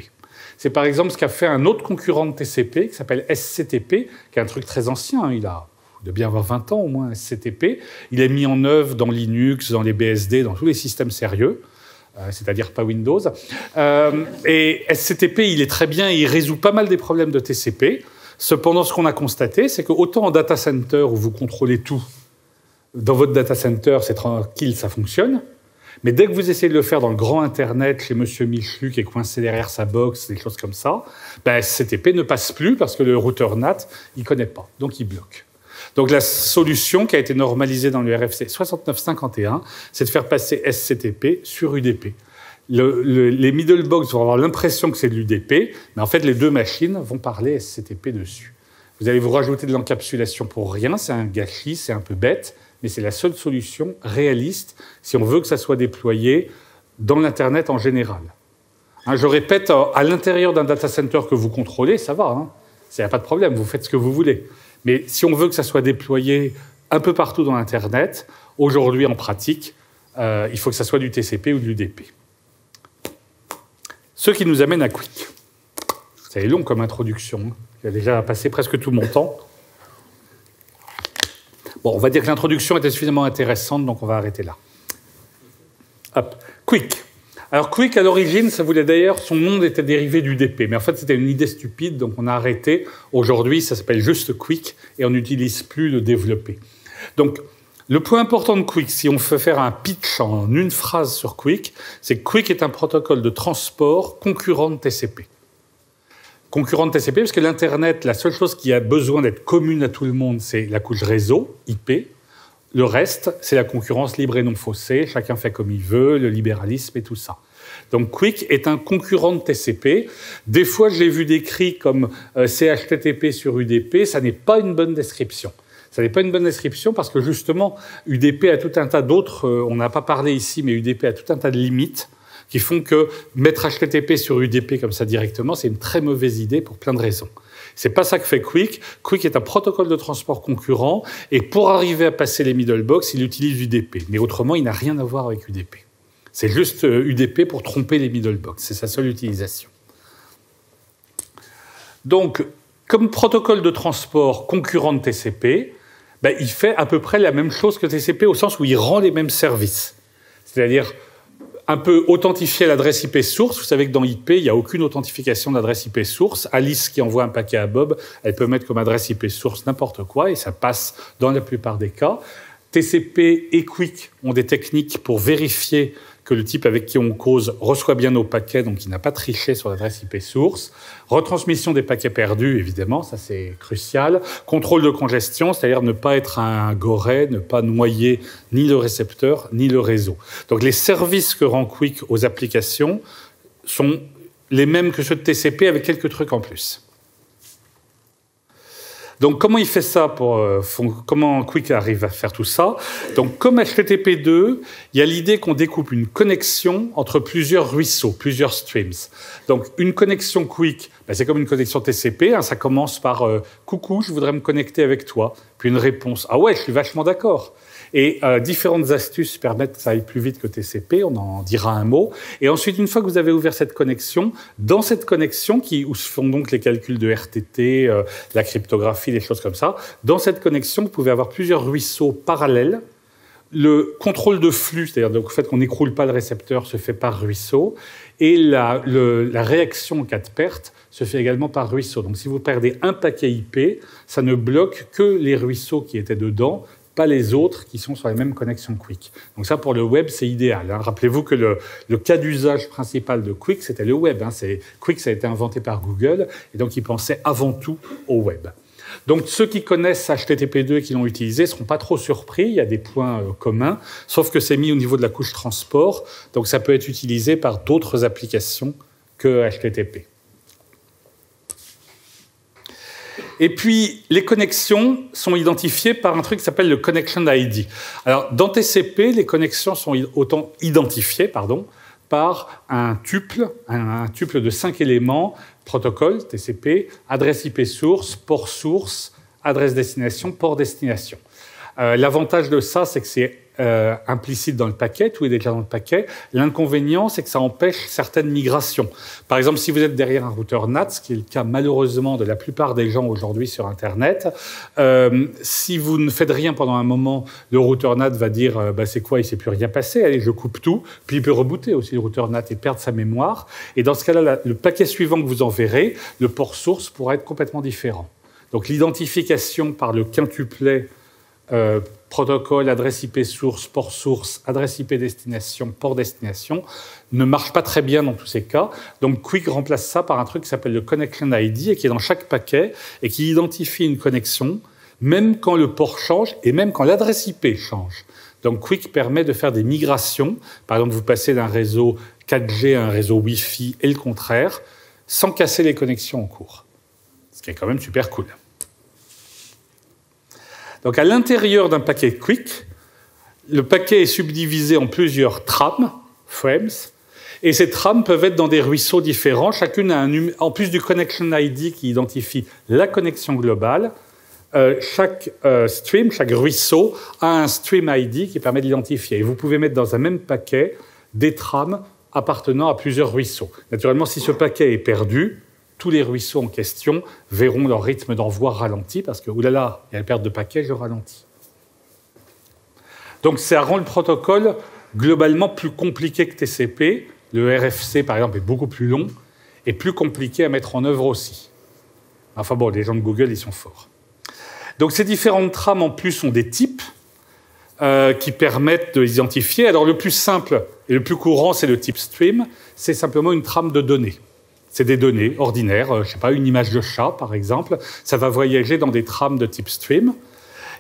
C'est par exemple ce qu'a fait un autre concurrent de TCP qui s'appelle SCTP, qui est un truc très ancien, hein. il a de bien avoir 20 ans au moins, SCTP. Il est mis en œuvre dans Linux, dans les BSD, dans tous les systèmes sérieux. Euh, c'est-à-dire pas Windows. Euh, et SCTP, il est très bien, il résout pas mal des problèmes de TCP. Cependant, ce qu'on a constaté, c'est que autant en data center où vous contrôlez tout, dans votre data center, c'est tranquille, ça fonctionne. Mais dès que vous essayez de le faire dans le grand Internet, chez Monsieur Michu qui est coincé derrière sa box, des choses comme ça, ben, SCTP ne passe plus parce que le routeur NAT, il connaît pas, donc il bloque. Donc la solution qui a été normalisée dans le RFC 6951, c'est de faire passer SCTP sur UDP. les middle box vont avoir l'impression que c'est de l'UDP, mais en fait les deux machines vont parler SCTP dessus. Vous allez vous rajouter de l'encapsulation pour rien, c'est un gâchis, c'est un peu bête, mais c'est la seule solution réaliste si on veut que ça soit déployé dans l'Internet en général. Hein, je répète, à l'intérieur d'un data center que vous contrôlez, ça va, hein. il n'y a pas de problème, vous faites ce que vous voulez. Mais si on veut que ça soit déployé un peu partout dans Internet, aujourd'hui en pratique, euh, il faut que ça soit du TCP ou de l'UDP. Ce qui nous amène à Quick. C'est long comme introduction. Hein. J'ai déjà passé presque tout mon temps. Bon, on va dire que l'introduction était suffisamment intéressante, donc on va arrêter là. Quick. Alors Quick, à l'origine, ça voulait d'ailleurs, son nom était dérivé du DP, mais en fait c'était une idée stupide, donc on a arrêté. Aujourd'hui, ça s'appelle juste Quick et on n'utilise plus le développer. Donc le point important de Quick, si on veut faire un pitch en une phrase sur Quick, c'est que Quick est un protocole de transport concurrent de TCP. Concurrent de TCP, parce que l'Internet, la seule chose qui a besoin d'être commune à tout le monde, c'est la couche réseau, IP, le reste, c'est la concurrence libre et non faussée, chacun fait comme il veut, le libéralisme et tout ça. Donc Quick est un concurrent de TCP. Des fois, je l'ai vu décrit comme euh, CHTTP sur UDP, ça n'est pas une bonne description. Ça n'est pas une bonne description parce que justement, UDP a tout un tas d'autres, euh, on n'a pas parlé ici, mais UDP a tout un tas de limites qui font que mettre HTTP sur UDP comme ça directement, c'est une très mauvaise idée pour plein de raisons. C'est pas ça que fait Quick. Quick est un protocole de transport concurrent et pour arriver à passer les middle box, il utilise UDP. Mais autrement, il n'a rien à voir avec UDP. C'est juste UDP euh, pour tromper les middle box. C'est sa seule utilisation. Donc, comme protocole de transport concurrent de TCP, ben, il fait à peu près la même chose que TCP au sens où il rend les mêmes services. C'est-à-dire, un peu authentifier l'adresse IP source. Vous savez que dans IP, il n'y a aucune authentification d'adresse IP source. Alice qui envoie un paquet à Bob, elle peut mettre comme adresse IP source n'importe quoi et ça passe dans la plupart des cas. TCP et Quick ont des techniques pour vérifier que le type avec qui on cause reçoit bien nos paquets, donc il n'a pas triché sur l'adresse IP source. Retransmission des paquets perdus, évidemment, ça c'est crucial. Contrôle de congestion, c'est-à-dire ne pas être un goret, ne pas noyer ni le récepteur ni le réseau. Donc les services que rend Quick aux applications sont les mêmes que ceux de TCP avec quelques trucs en plus. Donc comment il fait ça pour euh, comment Quick arrive à faire tout ça? Donc comme HTTP2, il y a l'idée qu'on découpe une connexion entre plusieurs ruisseaux, plusieurs streams. Donc une connexion Quick, ben, c'est comme une connexion TCP. Hein, ça commence par euh, coucou, je voudrais me connecter avec toi. Puis une réponse ah ouais, je suis vachement d'accord. Et euh, différentes astuces permettent que ça aille plus vite que TCP, on en dira un mot. Et ensuite, une fois que vous avez ouvert cette connexion, dans cette connexion, qui, où se font donc les calculs de RTT, euh, la cryptographie, des choses comme ça, dans cette connexion, vous pouvez avoir plusieurs ruisseaux parallèles le contrôle de flux, c'est-à-dire le fait qu'on n'écroule pas le récepteur, se fait par ruisseau, et la, la, réaction en cas de perte se fait également par ruisseau. Donc si vous perdez un paquet IP, ça ne bloque que les ruisseaux qui étaient dedans, pas les autres qui sont sur les mêmes connexions Quick. Donc ça, pour le web, c'est idéal. Hein. Rappelez-vous que le, cas d'usage principal de Quick, c'était le web. Hein. Quick, ça a été inventé par Google, et donc ils pensaient avant tout au web. Donc ceux qui connaissent HTTP2 et qui l'ont utilisé ne seront pas trop surpris, il y a des points euh, communs, sauf que c'est mis au niveau de la couche transport, donc ça peut être utilisé par d'autres applications que HTTP. Et puis, les connexions sont identifiées par un truc qui s'appelle le Connection ID. Alors, dans TCP, les connexions sont autant identifiées pardon, par un tuple, un tuple de cinq éléments protocole, TCP, adresse IP source, port source, adresse destination, port destination. Euh, l'avantage de ça, c'est que c'est euh, implicite dans le paquet, tout est déjà dans le paquet. L'inconvénient, c'est que ça empêche certaines migrations. Par exemple, si vous êtes derrière un routeur NAT, ce qui est le cas malheureusement de la plupart des gens aujourd'hui sur Internet, euh, si vous ne faites rien pendant un moment, le routeur NAT va dire euh, bah, c'est quoi, il ne s'est plus rien passé, allez, je coupe tout. Puis il peut rebooter aussi le routeur NAT et perdre sa mémoire. Et dans ce cas-là, le paquet suivant que vous enverrez, le port source pourra être complètement différent. Donc l'identification par le quintuplet euh, protocole, adresse IP source, port source, adresse IP destination, port destination, ne marche pas très bien dans tous ces cas. Donc Quick remplace ça par un truc qui s'appelle le Connection ID et qui est dans chaque paquet et qui identifie une connexion même quand le port change et même quand l'adresse IP change. Donc Quick permet de faire des migrations. Par exemple, vous passez d'un réseau 4G à un réseau Wi-Fi et le contraire, sans casser les connexions en cours. Ce qui est quand même super cool. Donc à l'intérieur d'un paquet Quick, le paquet est subdivisé en plusieurs trames, frames, et ces trames peuvent être dans des ruisseaux différents. Chacune a un en plus du connection ID qui identifie la connexion globale. Euh, chaque euh, stream, chaque ruisseau a un stream ID qui permet de l'identifier. Et vous pouvez mettre dans un même paquet des trames appartenant à plusieurs ruisseaux. Naturellement, si ce paquet est perdu, tous les ruisseaux en question verront leur rythme d'envoi ralenti parce que, oulala, il y a une perte de paquets, je ralentis. Donc ça rend le protocole globalement plus compliqué que TCP. Le RFC, par exemple, est beaucoup plus long et plus compliqué à mettre en œuvre aussi. Enfin bon, les gens de Google, ils sont forts. Donc ces différentes trames, en plus, ont des types euh, qui permettent de les identifier. Alors le plus simple et le plus courant, c'est le type stream. C'est simplement une trame de données. C'est des données ordinaires, euh, je sais pas, une image de chat par exemple. Ça va voyager dans des trames de type stream.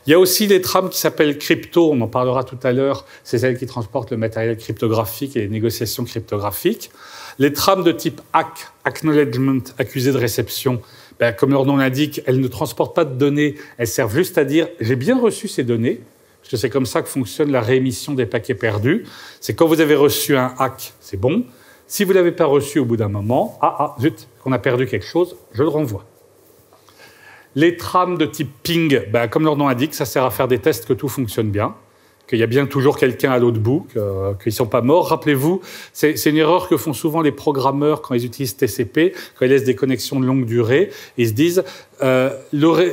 Il y a aussi des trames qui s'appellent crypto, on en parlera tout à l'heure, c'est celles qui transportent le matériel cryptographique et les négociations cryptographiques. Les trames de type ACK, Acknowledgement, accusé de réception, ben, comme leur nom l'indique, elles ne transportent pas de données, elles servent juste à dire j'ai bien reçu ces données, parce que c'est comme ça que fonctionne la réémission des paquets perdus. C'est quand vous avez reçu un hack, c'est bon. Si vous ne l'avez pas reçu au bout d'un moment, ah, ah, zut, qu'on a perdu quelque chose, je le renvoie. Les trames de type ping, ben, comme leur nom indique, ça sert à faire des tests que tout fonctionne bien, qu'il y a bien toujours quelqu'un à l'autre bout, qu'ils ne sont pas morts. Rappelez-vous, c'est une erreur que font souvent les programmeurs quand ils utilisent TCP, quand ils laissent des connexions de longue durée. Ils se disent, euh,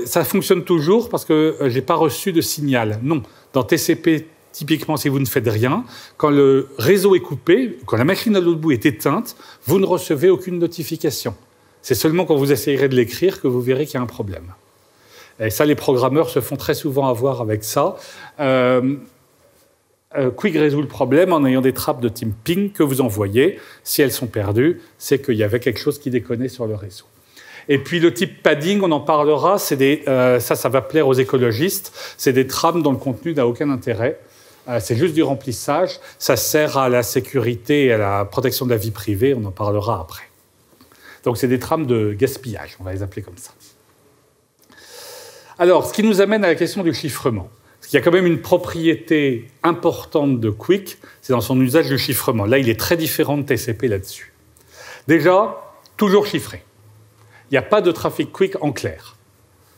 ça fonctionne toujours parce que euh, je n'ai pas reçu de signal. Non, dans TCP Typiquement, si vous ne faites rien, quand le réseau est coupé, quand la machine à l'autre bout est éteinte, vous ne recevez aucune notification. C'est seulement quand vous essayerez de l'écrire que vous verrez qu'il y a un problème. Et ça, les programmeurs se font très souvent avoir avec ça. Euh, euh, Quick résout le problème en ayant des trappes de type ping que vous envoyez. Si elles sont perdues, c'est qu'il y avait quelque chose qui déconnait sur le réseau. Et puis le type padding, on en parlera, euh, ça, ça va plaire aux écologistes, c'est des trames dont le contenu n'a aucun intérêt. Euh, c'est juste du remplissage. Ça sert à la sécurité et à la protection de la vie privée. On en parlera après. Donc, c'est des trames de gaspillage, on va les appeler comme ça. Alors, ce qui nous amène à la question du chiffrement. Parce qu'il y a quand même une propriété importante de Quick, c'est dans son usage du chiffrement. Là, il est très différent de TCP là-dessus. Déjà, toujours chiffré. Il n'y a pas de trafic Quick en clair.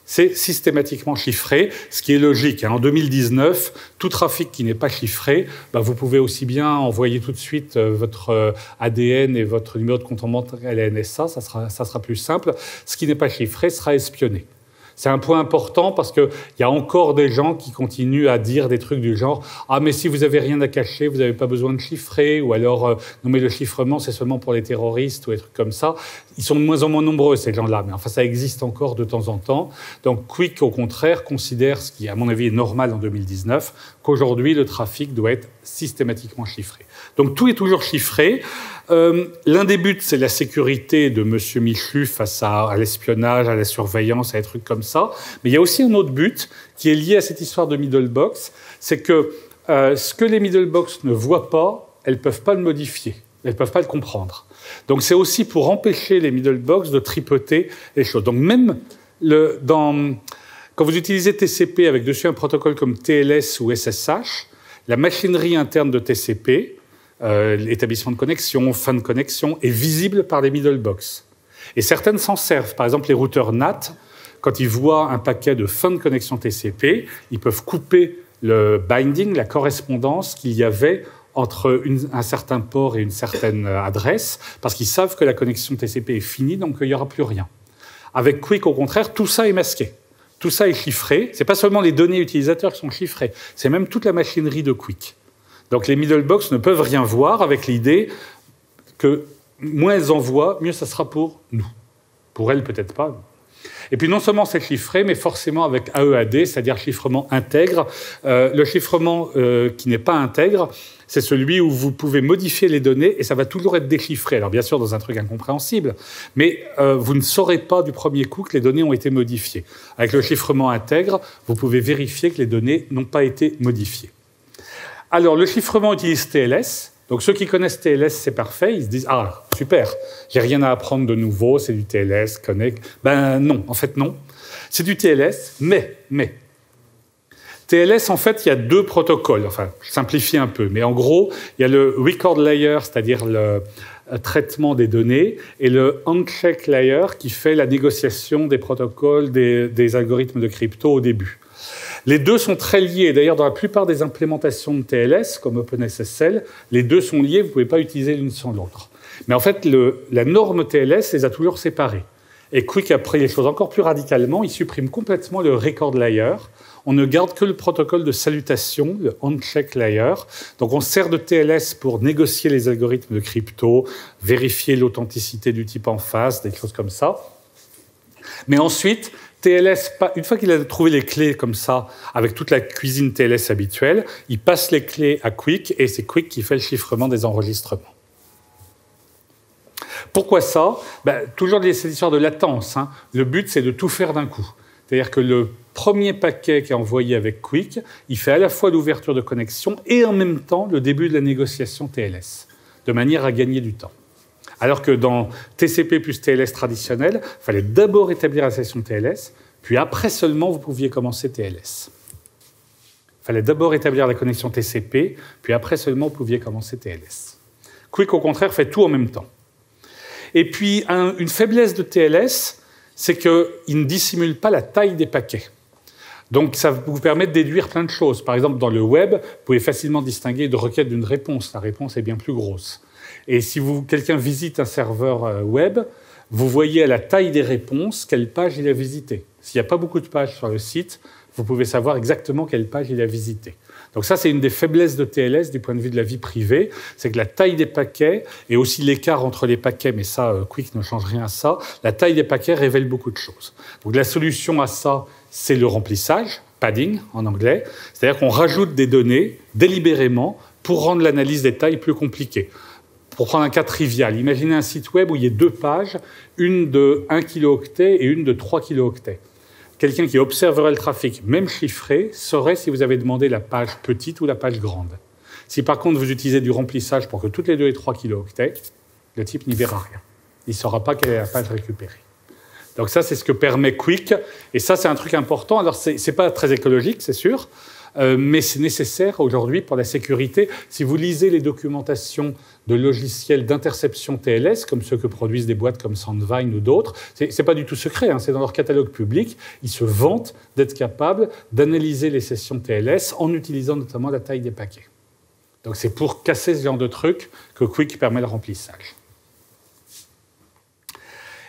C'est systématiquement chiffré, ce qui est logique. Hein. En 2019, tout trafic qui n'est pas chiffré, bah, vous pouvez aussi bien envoyer tout de suite euh, votre euh, ADN et votre numéro de compte en banque à la NSA, ça sera, plus simple. Ce qui n'est pas chiffré sera espionné. C'est un point important parce qu'il y a encore des gens qui continuent à dire des trucs du genre Ah, mais si vous avez rien à cacher, vous n'avez pas besoin de chiffrer, ou alors euh, non, mais le chiffrement, c'est seulement pour les terroristes, ou des trucs comme ça. Ils sont de moins en moins nombreux, ces gens-là, mais enfin, ça existe encore de temps en temps. Donc, Quick, au contraire, considère, ce qui, à mon avis, est normal en 2019, qu'aujourd'hui, le trafic doit être systématiquement chiffré. Donc, tout est toujours chiffré. Euh, l'un des buts, c'est la sécurité de M. Michu face à, l'espionnage, à la surveillance, à des trucs comme ça. Mais il y a aussi un autre but qui est lié à cette histoire de middle box, c'est que euh, ce que les middle box ne voient pas, elles ne peuvent pas le modifier, elles ne peuvent pas le comprendre. Donc c'est aussi pour empêcher les middle box de tripoter les choses. Donc même quand vous utilisez TCP avec dessus un protocole comme TLS ou SSH, la machinerie interne de TCP, euh, l'établissement de connexion, fin de connexion, est visible par les middle box. Et certaines s'en servent. Par exemple, les routeurs NAT, quand ils voient un paquet de fin de connexion TCP, ils peuvent couper le binding, la correspondance qu'il y avait entre un certain port et une certaine adresse, parce qu'ils savent que la connexion TCP est finie, donc il n'y aura plus rien. Avec Quick, au contraire, tout ça est masqué. Tout ça est chiffré. Ce n'est pas seulement les données utilisateurs qui sont chiffrées, c'est même toute la machinerie de Quick. Donc les middle box ne peuvent rien voir avec l'idée que moins elles en voient, mieux ça sera pour nous. Pour elles, peut-être pas. Et puis non seulement c'est chiffré, mais forcément avec AEAD, c'est-à-dire chiffrement intègre. Euh, le chiffrement euh, qui n'est pas intègre, c'est celui où vous pouvez modifier les données et ça va toujours être déchiffré. Alors bien sûr dans un truc incompréhensible, mais euh, vous ne saurez pas du premier coup que les données ont été modifiées. Avec le chiffrement intègre, vous pouvez vérifier que les données n'ont pas été modifiées. Alors, le chiffrement utilise TLS. Donc, ceux qui connaissent TLS, c'est parfait. Ils se disent Ah, super, j'ai rien à apprendre de nouveau, c'est du TLS, connect. Ben non, en fait, non. C'est du TLS, mais, mais. TLS, en fait, il y a deux protocoles. Enfin, je simplifie un peu, mais en gros, il y a le record layer, c'est-à-dire le euh, traitement des données, et le handshake layer qui fait la négociation des protocoles, des, des algorithmes de crypto au début. Les deux sont très liés. D'ailleurs, dans la plupart des implémentations de TLS, comme OpenSSL, les deux sont liés, vous ne pouvez pas utiliser l'une sans l'autre. Mais en fait, la norme TLS les a toujours séparés. Et Quick a pris les choses encore plus radicalement, il supprime complètement le record layer. On ne garde que le protocole de salutation, le handshake layer. Donc on sert de TLS pour négocier les algorithmes de crypto, vérifier l'authenticité du type en face, des choses comme ça. Mais ensuite, TLS, une fois qu'il a trouvé les clés comme ça, avec toute la cuisine TLS habituelle, il passe les clés à Quick et c'est Quick qui fait le chiffrement des enregistrements. Pourquoi ça? Ben, Toujours cette histoire de latence. Hein. Le but, c'est de tout faire d'un coup. C'est-à-dire que le premier paquet qui est envoyé avec Quick, il fait à la fois l'ouverture de connexion et en même temps le début de la négociation TLS, de manière à gagner du temps. Alors que dans TCP plus TLS traditionnel, il fallait d'abord établir la session TLS, puis après seulement vous pouviez commencer TLS. Il fallait d'abord établir la connexion TCP, puis après seulement vous pouviez commencer TLS. Quick, au contraire, fait tout en même temps. Et puis, une faiblesse de TLS, c'est qu'il ne dissimule pas la taille des paquets. Donc, ça vous permet de déduire plein de choses. Par exemple, dans le web, vous pouvez facilement distinguer une requête d'une réponse. La réponse est bien plus grosse. Et si quelqu'un visite un serveur euh, web, vous voyez à la taille des réponses quelle page il a visité. S'il n'y a pas beaucoup de pages sur le site, vous pouvez savoir exactement quelle page il a visité. Donc ça, c'est une des faiblesses de TLS du point de vue de la vie privée, c'est que la taille des paquets et aussi l'écart entre les paquets, mais ça, euh, Quick ne change rien à ça, la taille des paquets révèle beaucoup de choses. Donc la solution à ça, c'est le remplissage, padding en anglais, c'est-à-dire qu'on rajoute des données délibérément pour rendre l'analyse des tailles plus compliquée. Pour prendre un cas trivial, imaginez un site web où il y a deux pages, une de 1 kilooctet et une de 3 kilooctets. Quelqu'un qui observerait le trafic, même chiffré, saurait si vous avez demandé la page petite ou la page grande. Si par contre vous utilisez du remplissage pour que toutes les deux aient 3 kilooctets, le type n'y verra rien. Il ne saura pas quelle est la page récupérée. Donc ça, c'est ce que permet Quick. Et ça, c'est un truc important. Alors, ce n'est pas très écologique, c'est sûr. Euh, mais c'est nécessaire aujourd'hui pour la sécurité. Si vous lisez les documentations de logiciels d'interception TLS, comme ceux que produisent des boîtes comme Sandvine ou d'autres, c'est pas du tout secret, hein, c'est dans leur catalogue public. Ils se vantent d'être capables d'analyser les sessions TLS en utilisant notamment la taille des paquets. Donc c'est pour casser ce genre de truc que Quick permet le remplissage.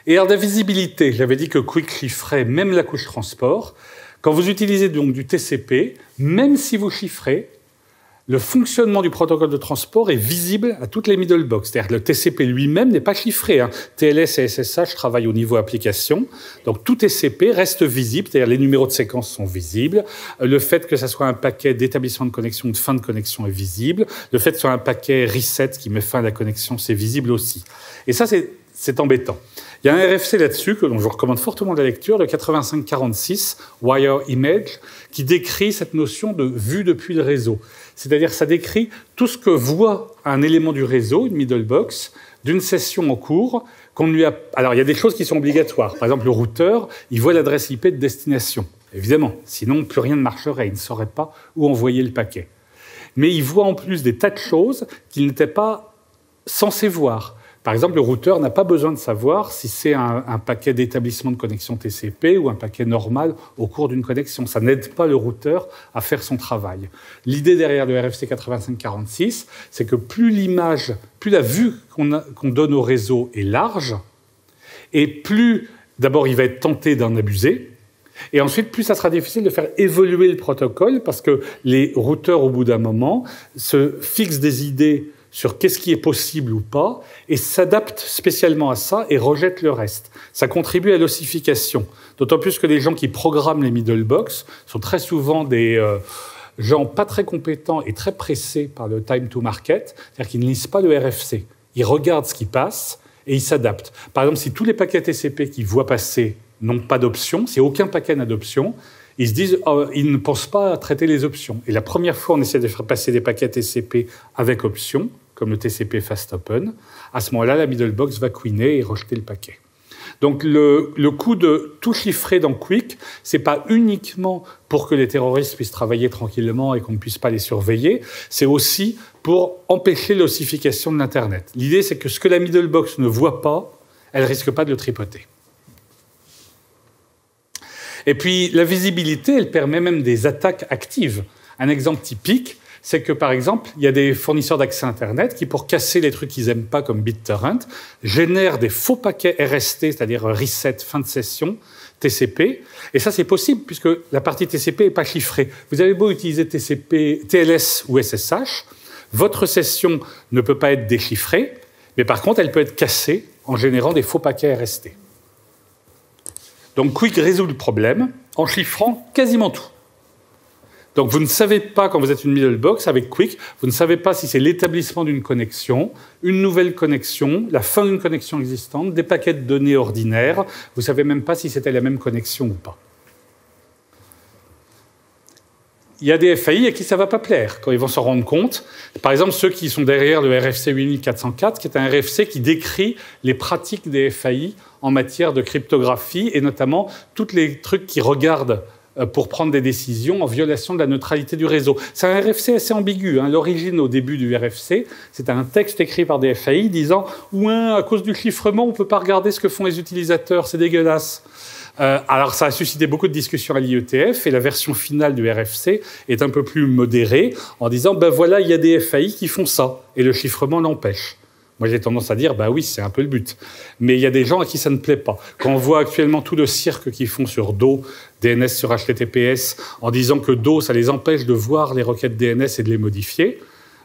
Et alors, la visibilité, j'avais dit que Quick chiffrait même la couche transport. Quand vous utilisez donc du TCP, même si vous chiffrez, le fonctionnement du protocole de transport est visible à toutes les middle box. C'est-à-dire le TCP lui-même n'est pas chiffré. Hein. TLS et SSH travaillent au niveau application. Donc tout TCP reste visible, c'est-à-dire les numéros de séquence sont visibles. Le fait que ça soit un paquet d'établissement de connexion ou de fin de connexion est visible. Le fait que ce soit un paquet reset qui met fin à la connexion, c'est visible aussi. Et ça, c'est embêtant. Il y a un RFC là-dessus, que dont je vous recommande fortement la lecture, le 8546, Wire Image, qui décrit cette notion de vue depuis le réseau. C'est-à-dire ça décrit tout ce que voit un élément du réseau, une middle box, d'une session en cours, qu'on lui a... Alors il y a des choses qui sont obligatoires. Par exemple, le routeur, il voit l'adresse IP de destination. Évidemment, sinon plus rien ne marcherait, il ne saurait pas où envoyer le paquet. Mais il voit en plus des tas de choses qu'il n'était pas censé voir. Par exemple, le routeur n'a pas besoin de savoir si c'est un, paquet d'établissement de connexion TCP ou un paquet normal au cours d'une connexion. Ça n'aide pas le routeur à faire son travail. L'idée derrière le RFC 8546, c'est que plus l'image, plus la vue qu'on donne au réseau est large, et plus d'abord il va être tenté d'en abuser, et ensuite, plus ça sera difficile de faire évoluer le protocole parce que les routeurs, au bout d'un moment, se fixent des idées sur qu'est-ce qui est possible ou pas, et s'adapte spécialement à ça et rejette le reste. Ça contribue à l'ossification. D'autant plus que les gens qui programment les middle box sont très souvent des euh, gens pas très compétents et très pressés par le time to market, c'est-à-dire qu'ils ne lisent pas le RFC. Ils regardent ce qui passe et ils s'adaptent. Par exemple, si tous les paquets TCP qu'ils voient passer n'ont pas d'option, si aucun paquet n'a d'option, ils se disent, oh, ne pensent pas à traiter les options. Et la première fois, on essaie de faire passer des paquets TCP avec option, comme le TCP Fast Open, à ce moment-là, la middle box va queener et rejeter le paquet. Donc le, le coût de tout chiffrer dans Quick, c'est pas uniquement pour que les terroristes puissent travailler tranquillement et qu'on ne puisse pas les surveiller, c'est aussi pour empêcher l'ossification de l'Internet. L'idée, c'est que ce que la middle box ne voit pas, elle risque pas de le tripoter. Et puis la visibilité, elle permet même des attaques actives. Un exemple typique, c'est que par exemple, il y a des fournisseurs d'accès Internet qui, pour casser les trucs qu'ils n'aiment pas comme BitTorrent, génèrent des faux paquets RST, c'est-à-dire reset, fin de session, TCP. Et ça, c'est possible puisque la partie TCP n'est pas chiffrée. Vous avez beau utiliser TLS ou SSH, votre session ne peut pas être déchiffrée, mais par contre, elle peut être cassée en générant des faux paquets RST. Donc Quick résout le problème en chiffrant quasiment tout. Donc vous ne savez pas, quand vous êtes une middle box avec Quick, vous ne savez pas si c'est l'établissement d'une connexion, une nouvelle connexion, la fin d'une connexion existante, des paquets de données ordinaires. Vous ne savez même pas si c'était la même connexion ou pas. il y a des FAI à qui ça va pas plaire quand ils vont s'en rendre compte. Par exemple, ceux qui sont derrière le RFC 8404, qui est un RFC qui décrit les pratiques des FAI en matière de cryptographie et notamment tous les trucs qui regardent pour prendre des décisions en violation de la neutralité du réseau. C'est un RFC assez ambigu. Hein. L'origine au début du RFC, c'est un texte écrit par des FAI disant « Ouin, à cause du chiffrement, on ne peut pas regarder ce que font les utilisateurs, c'est dégueulasse ». Euh, alors ça a suscité beaucoup de discussions à l'IETF et la version finale du RFC est un peu plus modérée en disant ben voilà il y a des FAI qui font ça et le chiffrement l'empêche. Moi, j'ai tendance à dire, bah oui, c'est un peu le but. Mais il y a des gens à qui ça ne plaît pas. Quand on voit actuellement tout le cirque qu'ils font sur Do, DNS sur HTTPS, en disant que Do, ça les empêche de voir les requêtes DNS et de les modifier,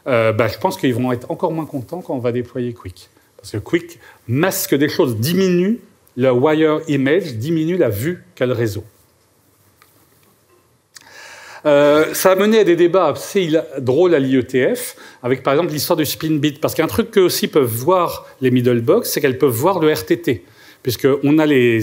euh, bah, je pense qu'ils vont être encore moins contents quand on va déployer Quick. Parce que Quick masque des choses, diminue le wire image, diminue la vue qu'a le réseau. Euh, ça a mené à des débats assez drôles à l'IETF, avec par exemple l'histoire du spin bit. Parce qu'un truc que aussi peuvent voir les middle box, c'est qu'elles peuvent voir le RTT. Puisqu'on a les,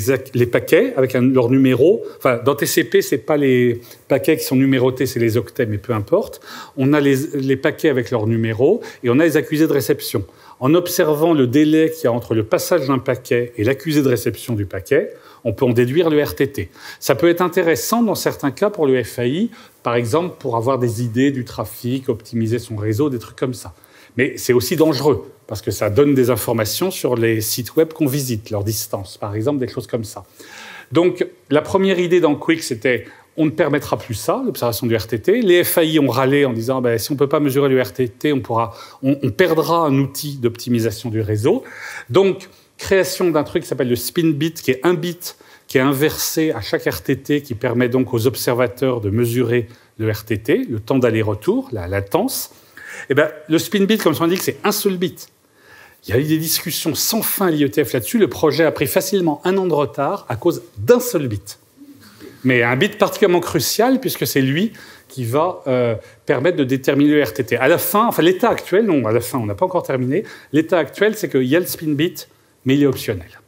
paquets avec leur numéro. Enfin, dans TCP, c'est pas les paquets qui sont numérotés, c'est les octets, mais peu importe. On a les, les paquets avec leur numéro et on a les accusés de réception. En observant le délai qu'il y a entre le passage d'un paquet et l'accusé de réception du paquet, on peut en déduire le RTT. Ça peut être intéressant dans certains cas pour le FAI, par exemple pour avoir des idées du trafic, optimiser son réseau, des trucs comme ça. Mais c'est aussi dangereux parce que ça donne des informations sur les sites web qu'on visite, leur distance, par exemple, des choses comme ça. Donc la première idée dans Quick, c'était on ne permettra plus ça, l'observation du RTT. Les FAI ont râlé en disant ben, si on ne peut pas mesurer le RTT, on, pourra, on, perdra un outil d'optimisation du réseau. Donc, création d'un truc qui s'appelle le spin bit, qui est un bit qui est inversé à chaque RTT, qui permet donc aux observateurs de mesurer le RTT, le temps d'aller-retour, la latence. Eh ben, le spin bit, comme son indique, c'est un seul bit. Il y a eu des discussions sans fin à l'IETF là-dessus. Le projet a pris facilement un an de retard à cause d'un seul bit mais un bit particulièrement crucial puisque c'est lui qui va euh, permettre de déterminer le RTT. À la fin, enfin l'état actuel, non, à la fin, on n'a pas encore terminé. L'état actuel, c'est qu'il y a le spin bit, mais il est optionnel.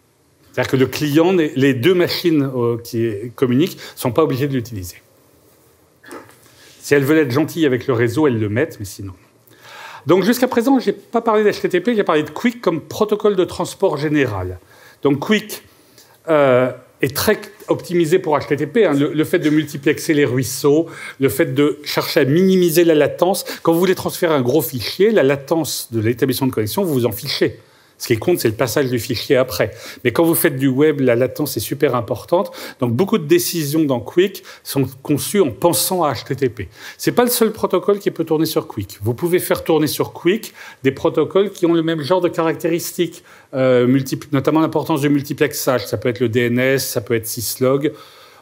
C'est-à-dire que le client, les deux machines euh, qui communiquent, ne sont pas obligées de l'utiliser. Si elles veulent être gentilles avec le réseau, elles le mettent, mais sinon. Donc jusqu'à présent, je n'ai pas parlé d'HTTP, j'ai parlé de Quick comme protocole de transport général. Donc Quick, euh, est très optimisé pour HTTP. Hein. Le, fait de multiplexer les ruisseaux, le fait de chercher à minimiser la latence. Quand vous voulez transférer un gros fichier, la latence de l'établissement de connexion, vous vous en fichez. Ce qui compte, c'est le passage du fichier après. Mais quand vous faites du web, la latence est super importante. Donc beaucoup de décisions dans Quick sont conçues en pensant à HTTP. C'est pas le seul protocole qui peut tourner sur Quick. Vous pouvez faire tourner sur Quick des protocoles qui ont le même genre de caractéristiques, euh, notamment l'importance du multiplexage. Ça peut être le DNS, ça peut être syslog.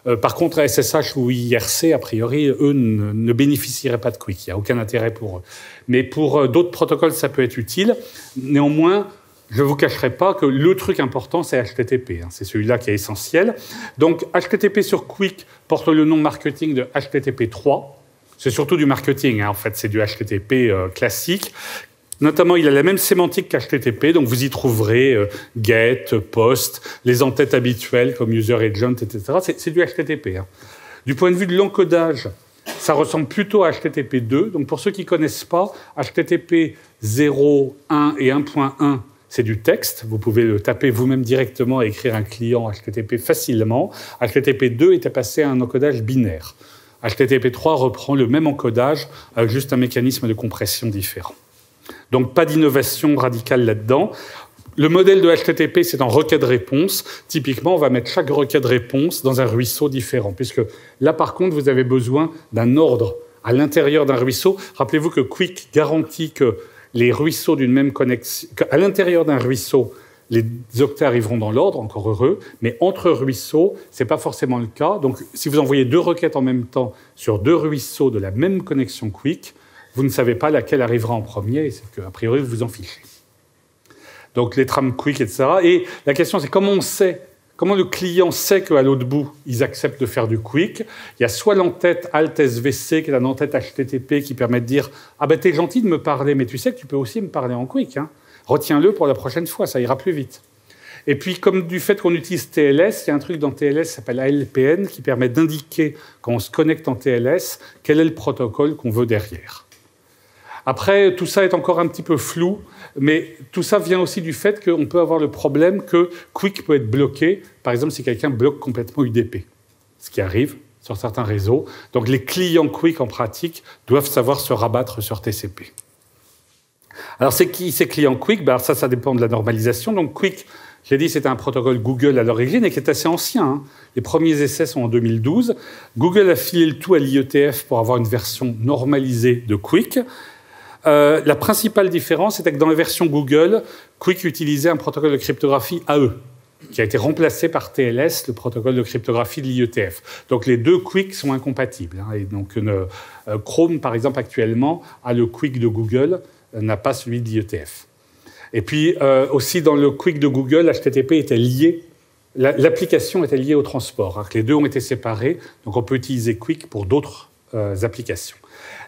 Euh, par contre, SSH ou IRC, a priori, eux ne, bénéficieraient pas de Quick. Il n'y a aucun intérêt pour eux. Mais pour euh, d'autres protocoles, ça peut être utile. Néanmoins, je ne vous cacherai pas que le truc important, c'est HTTP. Hein. c'est celui-là qui est essentiel. Donc, HTTP sur Quick porte le nom marketing de HTTP 3. C'est surtout du marketing, hein. en fait, c'est du HTTP euh, classique. Notamment, il a la même sémantique qu'HTTP, donc vous y trouverez euh, GET, POST, les entêtes habituelles comme User Agent, etc. C'est du HTTP. Hein. Du point de vue de l'encodage, ça ressemble plutôt à HTTP 2. Donc pour ceux qui ne connaissent pas, HTTP 0, 1 et 1.1 c'est du texte. Vous pouvez le taper vous-même directement et écrire un client HTTP facilement. HTTP 2 était passé à un encodage binaire. HTTP 3 reprend le même encodage avec juste un mécanisme de compression différent. Donc pas d'innovation radicale là-dedans. Le modèle de HTTP, c'est en requête de réponse. Typiquement, on va mettre chaque requête de réponse dans un ruisseau différent, puisque là, par contre, vous avez besoin d'un ordre à l'intérieur d'un ruisseau. Rappelez-vous que Quick garantit que les ruisseaux d'une même connexion, à l'intérieur d'un ruisseau, les octets arriveront dans l'ordre, encore heureux, mais entre ruisseaux, ce n'est pas forcément le cas. Donc, si vous envoyez deux requêtes en même temps sur deux ruisseaux de la même connexion quick, vous ne savez pas laquelle arrivera en premier, c'est qu'a priori, vous vous en fichez. Donc, les trams quick, etc. Et la question, c'est comment on sait Comment le client sait qu'à l'autre bout, ils acceptent de faire du quick? Il y a soit l'entête Alt SVC, qui est la entête HTTP, qui permet de dire Ah ben t'es gentil de me parler, mais tu sais que tu peux aussi me parler en quick. Hein. Retiens-le pour la prochaine fois, ça ira plus vite. Et puis, comme du fait qu'on utilise TLS, il y a un truc dans TLS qui s'appelle ALPN qui permet d'indiquer, quand on se connecte en TLS, quel est le protocole qu'on veut derrière. Après, tout ça est encore un petit peu flou, mais tout ça vient aussi du fait qu'on peut avoir le problème que Quick peut être bloqué, par exemple si quelqu'un bloque complètement UDP, ce qui arrive sur certains réseaux. Donc les clients Quick en pratique doivent savoir se rabattre sur TCP. Alors c'est qui ces clients Quick? Ben, Ça, ça dépend de la normalisation. Donc Quick, j'ai dit, c'était un protocole Google à l'origine et qui est assez ancien. Hein. Les premiers essais sont en 2012. Google a filé le tout à l'IETF pour avoir une version normalisée de Quick. Euh, la principale différence était que dans la version Google, Quick utilisait un protocole de cryptographie AE, qui a été remplacé par TLS, le protocole de cryptographie de l'IETF. Donc les deux Quick sont incompatibles. Hein. et donc euh, Chrome, par exemple, actuellement, a le Quick de Google, euh, n'a pas celui de l'IETF. Et puis aussi dans le Quick de Google, HTTP était lié L'application était liée au transport. Hein. les deux ont été séparés, donc on peut utiliser Quick pour d'autres applications.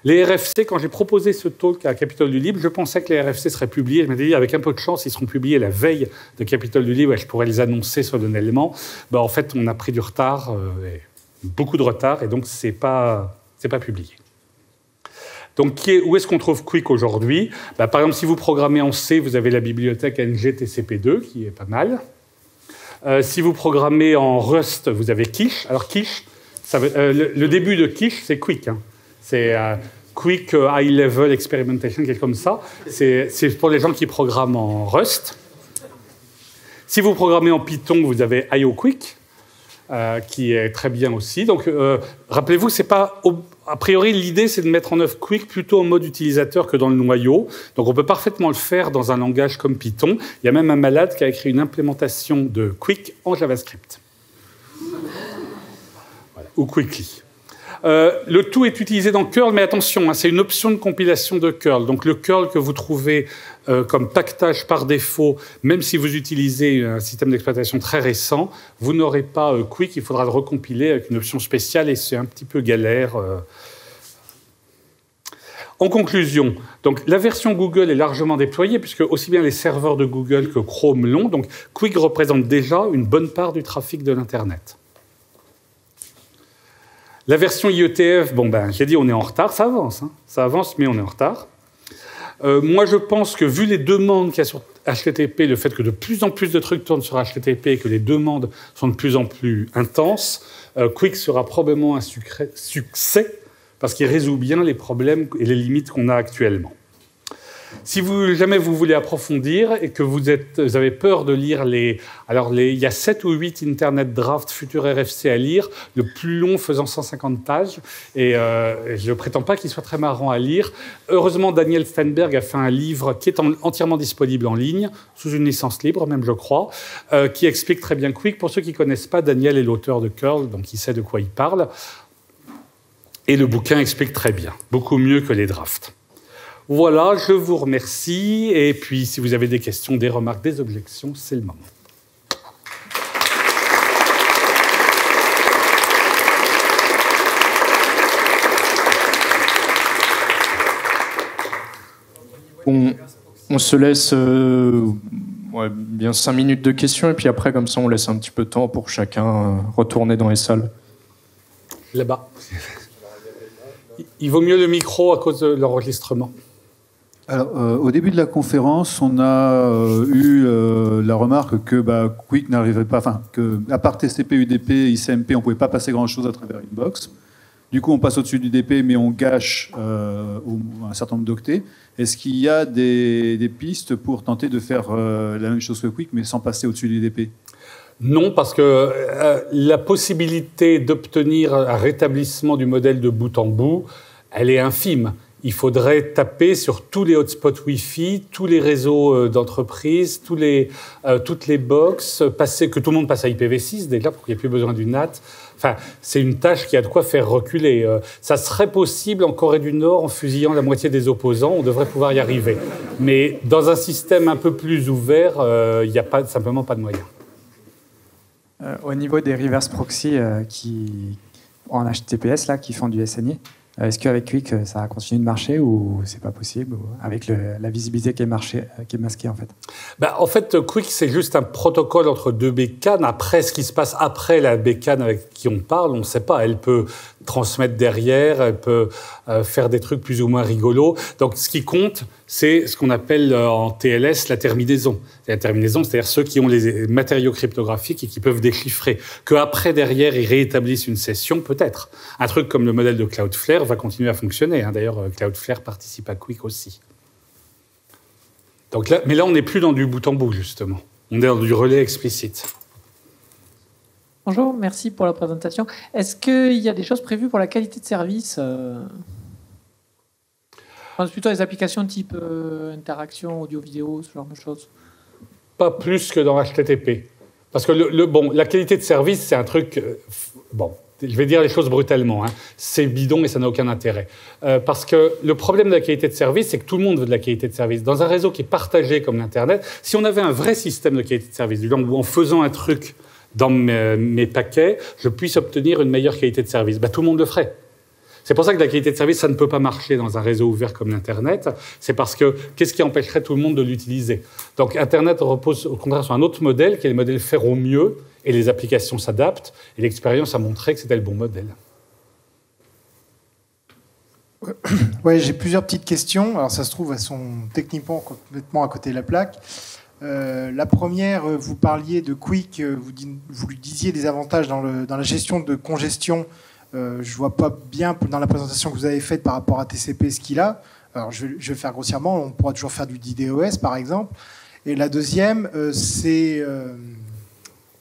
Les RFC, quand j'ai proposé ce talk à Capitole du Libre, je pensais que les RFC seraient publiés. Je m'étais dit, avec un peu de chance, ils seront publiés la veille de Capitole du Libre et je pourrais les annoncer solennellement. Ben, en fait, on a pris du retard, euh, beaucoup de retard, et donc ce n'est pas, pas publié. Donc, où est-ce qu'on trouve Quick aujourd'hui? Ben, Par exemple, si vous programmez en C, vous avez la bibliothèque NGTCP2, qui est pas mal. si vous programmez en Rust, vous avez Quiche. Alors Quiche, le, début de Quiche, c'est Quick. Hein. C'est Quick High Level Experimentation, quelque chose comme ça. C'est pour les gens qui programment en Rust. Si vous programmez en Python, vous avez IO Quick. Euh, qui est très bien aussi. Donc, euh, rappelez-vous, c'est pas a priori l'idée, c'est de mettre en œuvre Quick plutôt en mode utilisateur que dans le noyau. Donc, on peut parfaitement le faire dans un langage comme Python. Il y a même un malade qui a écrit une implémentation de Quick en JavaScript. Ou Quickly. Euh, le tout est utilisé dans curl, mais attention, hein, c'est une option de compilation de curl. Donc le curl que vous trouvez euh, comme pactage par défaut, même si vous utilisez un système d'exploitation très récent, vous n'aurez pas euh, Quick, il faudra le recompiler avec une option spéciale et c'est un petit peu galère. En conclusion, donc la version Google est largement déployée puisque aussi bien les serveurs de Google que Chrome l'ont. Donc Quick représente déjà une bonne part du trafic de l'Internet. La version IETF, bon ben, j'ai dit on est en retard, ça avance, hein. ça avance, mais on est en retard. Euh, moi, je pense que vu les demandes qu'il y a sur HTTP, le fait que de plus en plus de trucs tournent sur HTTP et que les demandes sont de plus en plus intenses, euh, Quick sera probablement un succès parce qu'il résout bien les problèmes et les limites qu'on a actuellement. Si vous, jamais vous voulez approfondir et que vous, avez peur de lire les... Alors, il y a 7 ou 8 Internet Draft Futur RFC à lire, le plus long faisant 150 pages, et euh, je ne prétends pas qu'il soit très marrant à lire. Heureusement, Daniel Steinberg a fait un livre qui est entièrement disponible en ligne, sous une licence libre même, je crois, euh, qui explique très bien Quick. Pour ceux qui ne connaissent pas, Daniel est l'auteur de Curl, donc il sait de quoi il parle. Et le bouquin explique très bien, beaucoup mieux que les drafts. Voilà, je vous remercie. Et puis, si vous avez des questions, des remarques, des objections, c'est le moment. On, se laisse euh, bien cinq minutes de questions et puis après, comme ça, on laisse un petit peu de temps pour chacun euh, retourner dans les salles. Là-bas. Il vaut mieux le micro à cause de l'enregistrement. Alors, euh, au début de la conférence, on a euh, eu euh, la remarque que bah, Quick n'arrivait pas, enfin, à part TCP, UDP, ICMP, on pouvait pas passer grand-chose à travers Inbox. Du coup, on passe au-dessus du DP, mais on gâche un certain nombre d'octets. Est-ce qu'il y a des, pistes pour tenter de faire la même chose que Quick, mais sans passer au-dessus du DP non, parce que la possibilité d'obtenir un rétablissement du modèle de bout en bout, elle est infime il faudrait taper sur tous les hotspots Wi-Fi, tous les réseaux euh, d'entreprise, tous les, euh, toutes les box, passer, que tout le monde passe à IPv6 déjà pour qu'il n'y ait plus besoin du NAT. Enfin, c'est une tâche qui a de quoi faire reculer. Euh, ça serait possible en Corée du Nord en fusillant la moitié des opposants, on devrait pouvoir y arriver. Mais dans un système un peu plus ouvert, il n'y a simplement pas de moyens. au niveau des reverse proxy en HTTPS là, qui font du SNI, est-ce qu'avec Quick, euh, ça continue de marcher ou c'est pas possible avec la visibilité qui est, marché, euh, qui est masquée en fait? Bah, En fait, Quick, c'est juste un protocole entre deux bécanes. Après, ce qui se passe après la bécane avec on parle, on ne sait pas. Elle peut transmettre derrière, elle peut faire des trucs plus ou moins rigolos. Donc, ce qui compte, c'est ce qu'on appelle en TLS la terminaison. La terminaison, c'est-à-dire ceux qui ont les matériaux cryptographiques et qui peuvent déchiffrer. Que après, derrière, ils réétablissent une session, peut-être. Un truc comme le modèle de Cloudflare va continuer à fonctionner. Hein. D'ailleurs, Cloudflare participe à Quick aussi. Donc mais là, on n'est plus dans du bout en bout, justement. On est dans du relais explicite. Bonjour, merci pour la présentation. Est-ce qu'il y a des choses prévues pour la qualité de service euh... plutôt les applications type euh, interaction, audio-vidéo, ce genre de choses? Pas plus que dans HTTP. Parce que le, bon, la qualité de service, c'est un truc. Euh, bon, je vais dire les choses brutalement, hein. c'est bidon et ça n'a aucun intérêt. Parce que le problème de la qualité de service, c'est que tout le monde veut de la qualité de service. Dans un réseau qui est partagé comme l'Internet, si on avait un vrai système de qualité de service, du genre où en faisant un truc dans mes, paquets, je puisse obtenir une meilleure qualité de service, bah, tout le monde le ferait. C'est pour ça que la qualité de service, ça ne peut pas marcher dans un réseau ouvert comme l'Internet. C'est parce que qu'est-ce qui empêcherait tout le monde de l'utiliser? Donc Internet repose au contraire sur un autre modèle, qui est le modèle faire au mieux, et les applications s'adaptent, et l'expérience a montré que c'était le bon modèle. Oui, j'ai plusieurs petites questions. Alors ça se trouve, elles sont techniquement complètement à côté de la plaque. Euh, la première, euh, vous parliez de Quick, euh, vous, lui disiez des avantages dans, la gestion de congestion. Euh, je vois pas bien dans la présentation que vous avez faite par rapport à TCP ce qu'il a. Alors je je vais faire grossièrement, on pourra toujours faire du DDoS par exemple. Et la deuxième, c'est...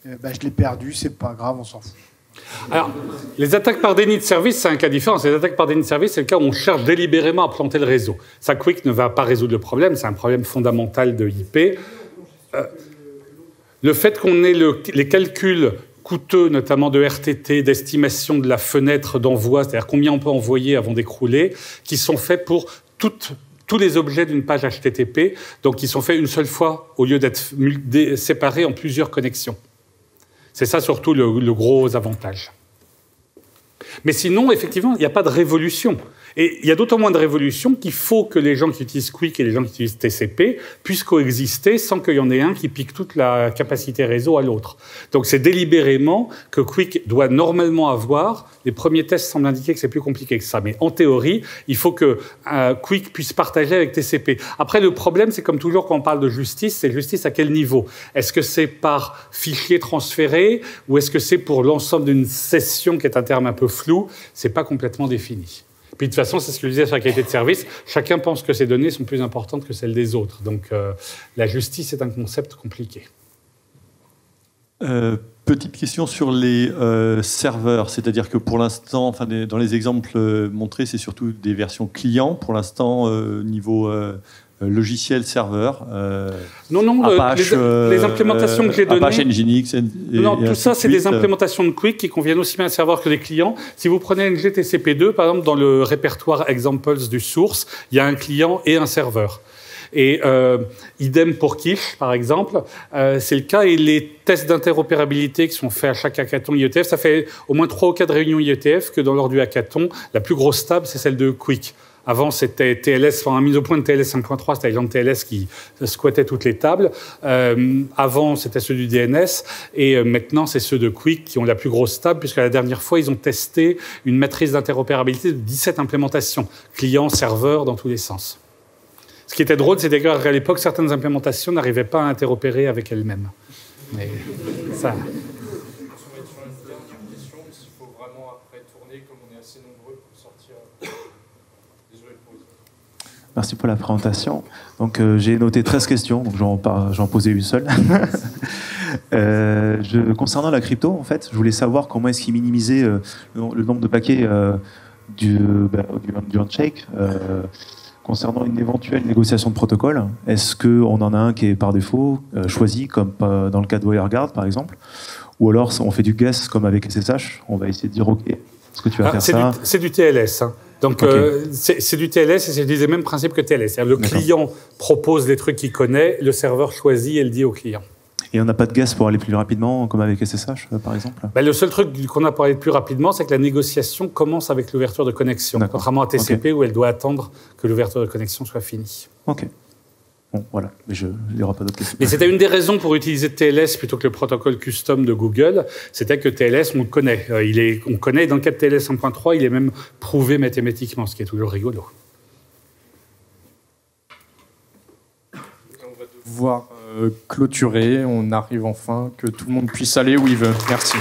bah, je l'ai perdu, c'est pas grave, on s'en fout. Alors, les attaques par déni de service, c'est un cas différent. Les attaques par déni de service, c'est le cas où on cherche délibérément à planter le réseau. Ça, Quick ne va pas résoudre le problème, c'est un problème fondamental de IP. Euh, le fait qu'on ait le- les calculs coûteux, notamment de RTT, d'estimation de la fenêtre d'envoi, c'est-à-dire combien on peut envoyer avant d'écrouler, qui sont faits pour tous les objets d'une page HTTP, donc qui sont faits une seule fois au lieu d'être séparés en plusieurs connexions. C'est ça surtout le gros avantage. Mais sinon, effectivement, il n'y a pas de révolution. Et il y a d'autant moins de révolution qu'il faut que les gens qui utilisent Quick et les gens qui utilisent TCP puissent coexister sans qu'il y en ait un qui pique toute la capacité réseau à l'autre. Donc c'est délibérément que Quick doit normalement avoir. Les premiers tests semblent indiquer que c'est plus compliqué que ça. Mais en théorie, il faut que euh, Quick puisse partager avec TCP. Après, le problème, c'est comme toujours quand on parle de justice, c'est justice à quel niveau? Est-ce que c'est par fichier transféré ou est-ce que c'est pour l'ensemble d'une session qui est un terme un peu flou C'est pas complètement défini. Puis de toute façon, c'est ce que je disais sur la qualité de service. Chacun pense que ces données sont plus importantes que celles des autres. Donc euh, la justice est un concept compliqué. Euh, petite question sur les euh, serveurs, c'est-à-dire que pour l'instant, dans les exemples montrés, c'est surtout des versions clients. Pour l'instant, niveau logiciel serveur, euh, Non, non, le- Apache, les, euh, les implémentations que j'ai données. Apache Nginx, et- Non, et tout ça, c'est des implémentations de Quick qui conviennent aussi bien à serveur que des clients. Si vous prenez NGTCP2, par exemple, dans le répertoire Examples du source, il y a un client et un serveur. Et euh, idem pour Quiche, par exemple, euh, c'est le cas. Et les tests d'interopérabilité qui sont faits à chaque hackathon IETF, ça fait au moins trois ou quatre réunions IETF que dans l'ordre du hackathon, la plus grosse table, c'est celle de Quick. Avant, c'était TLS, enfin, la mise au point de TLS 5.3, c'était de TLS qui squattaient toutes les tables. Euh, avant, c'était ceux du DNS. Et euh, maintenant, c'est ceux de Quick qui ont la plus grosse table, puisque la dernière fois, ils ont testé une matrice d'interopérabilité de 17 implémentations, clients, serveurs, dans tous les sens. Ce qui était drôle, c'était qu'à l'époque, certaines implémentations n'arrivaient pas à interopérer avec elles-mêmes. Mais ça. Merci pour la présentation. Donc, euh, j'ai noté 13 questions, donc j'en posais une seule. Euh, je, concernant la crypto, en fait, je voulais savoir comment est-ce qu'ils minimisaient euh, le, le nombre de paquets du, bah, du, du handshake. concernant une éventuelle négociation de protocole, est-ce qu'on en a un qui est par défaut choisi, comme dans le cas de WireGuard par exemple? Ou alors on fait du guess comme avec SSH On va essayer de dire OK, est-ce que tu vas Ah, faire c'est ça? du, c'est du TLS. hein. Donc, euh, c'est du TLS et c'est les mêmes principes que TLS. Le client propose des trucs qu'il connaît, le serveur choisit et le dit au client. Et on n'a pas de guess pour aller plus rapidement, comme avec SSH euh, par exemple? Ben, le seul truc qu'on a parlé plus rapidement, c'est que la négociation commence avec l'ouverture de connexion, contrairement à TCP où elle doit attendre que l'ouverture de connexion soit finie. Ok. Bon, voilà. Mais je, il n'y aura pas d'autres questions. Mais c'était une des raisons pour utiliser TLS plutôt que le protocole custom de Google, c'était que TLS, on le connaît. Euh, il est, on connaît, dans le cas de TLS 1.3, il est même prouvé mathématiquement, ce qui est toujours rigolo. Voir euh, clôturer, on arrive enfin que tout le monde puisse aller où il veut. Merci.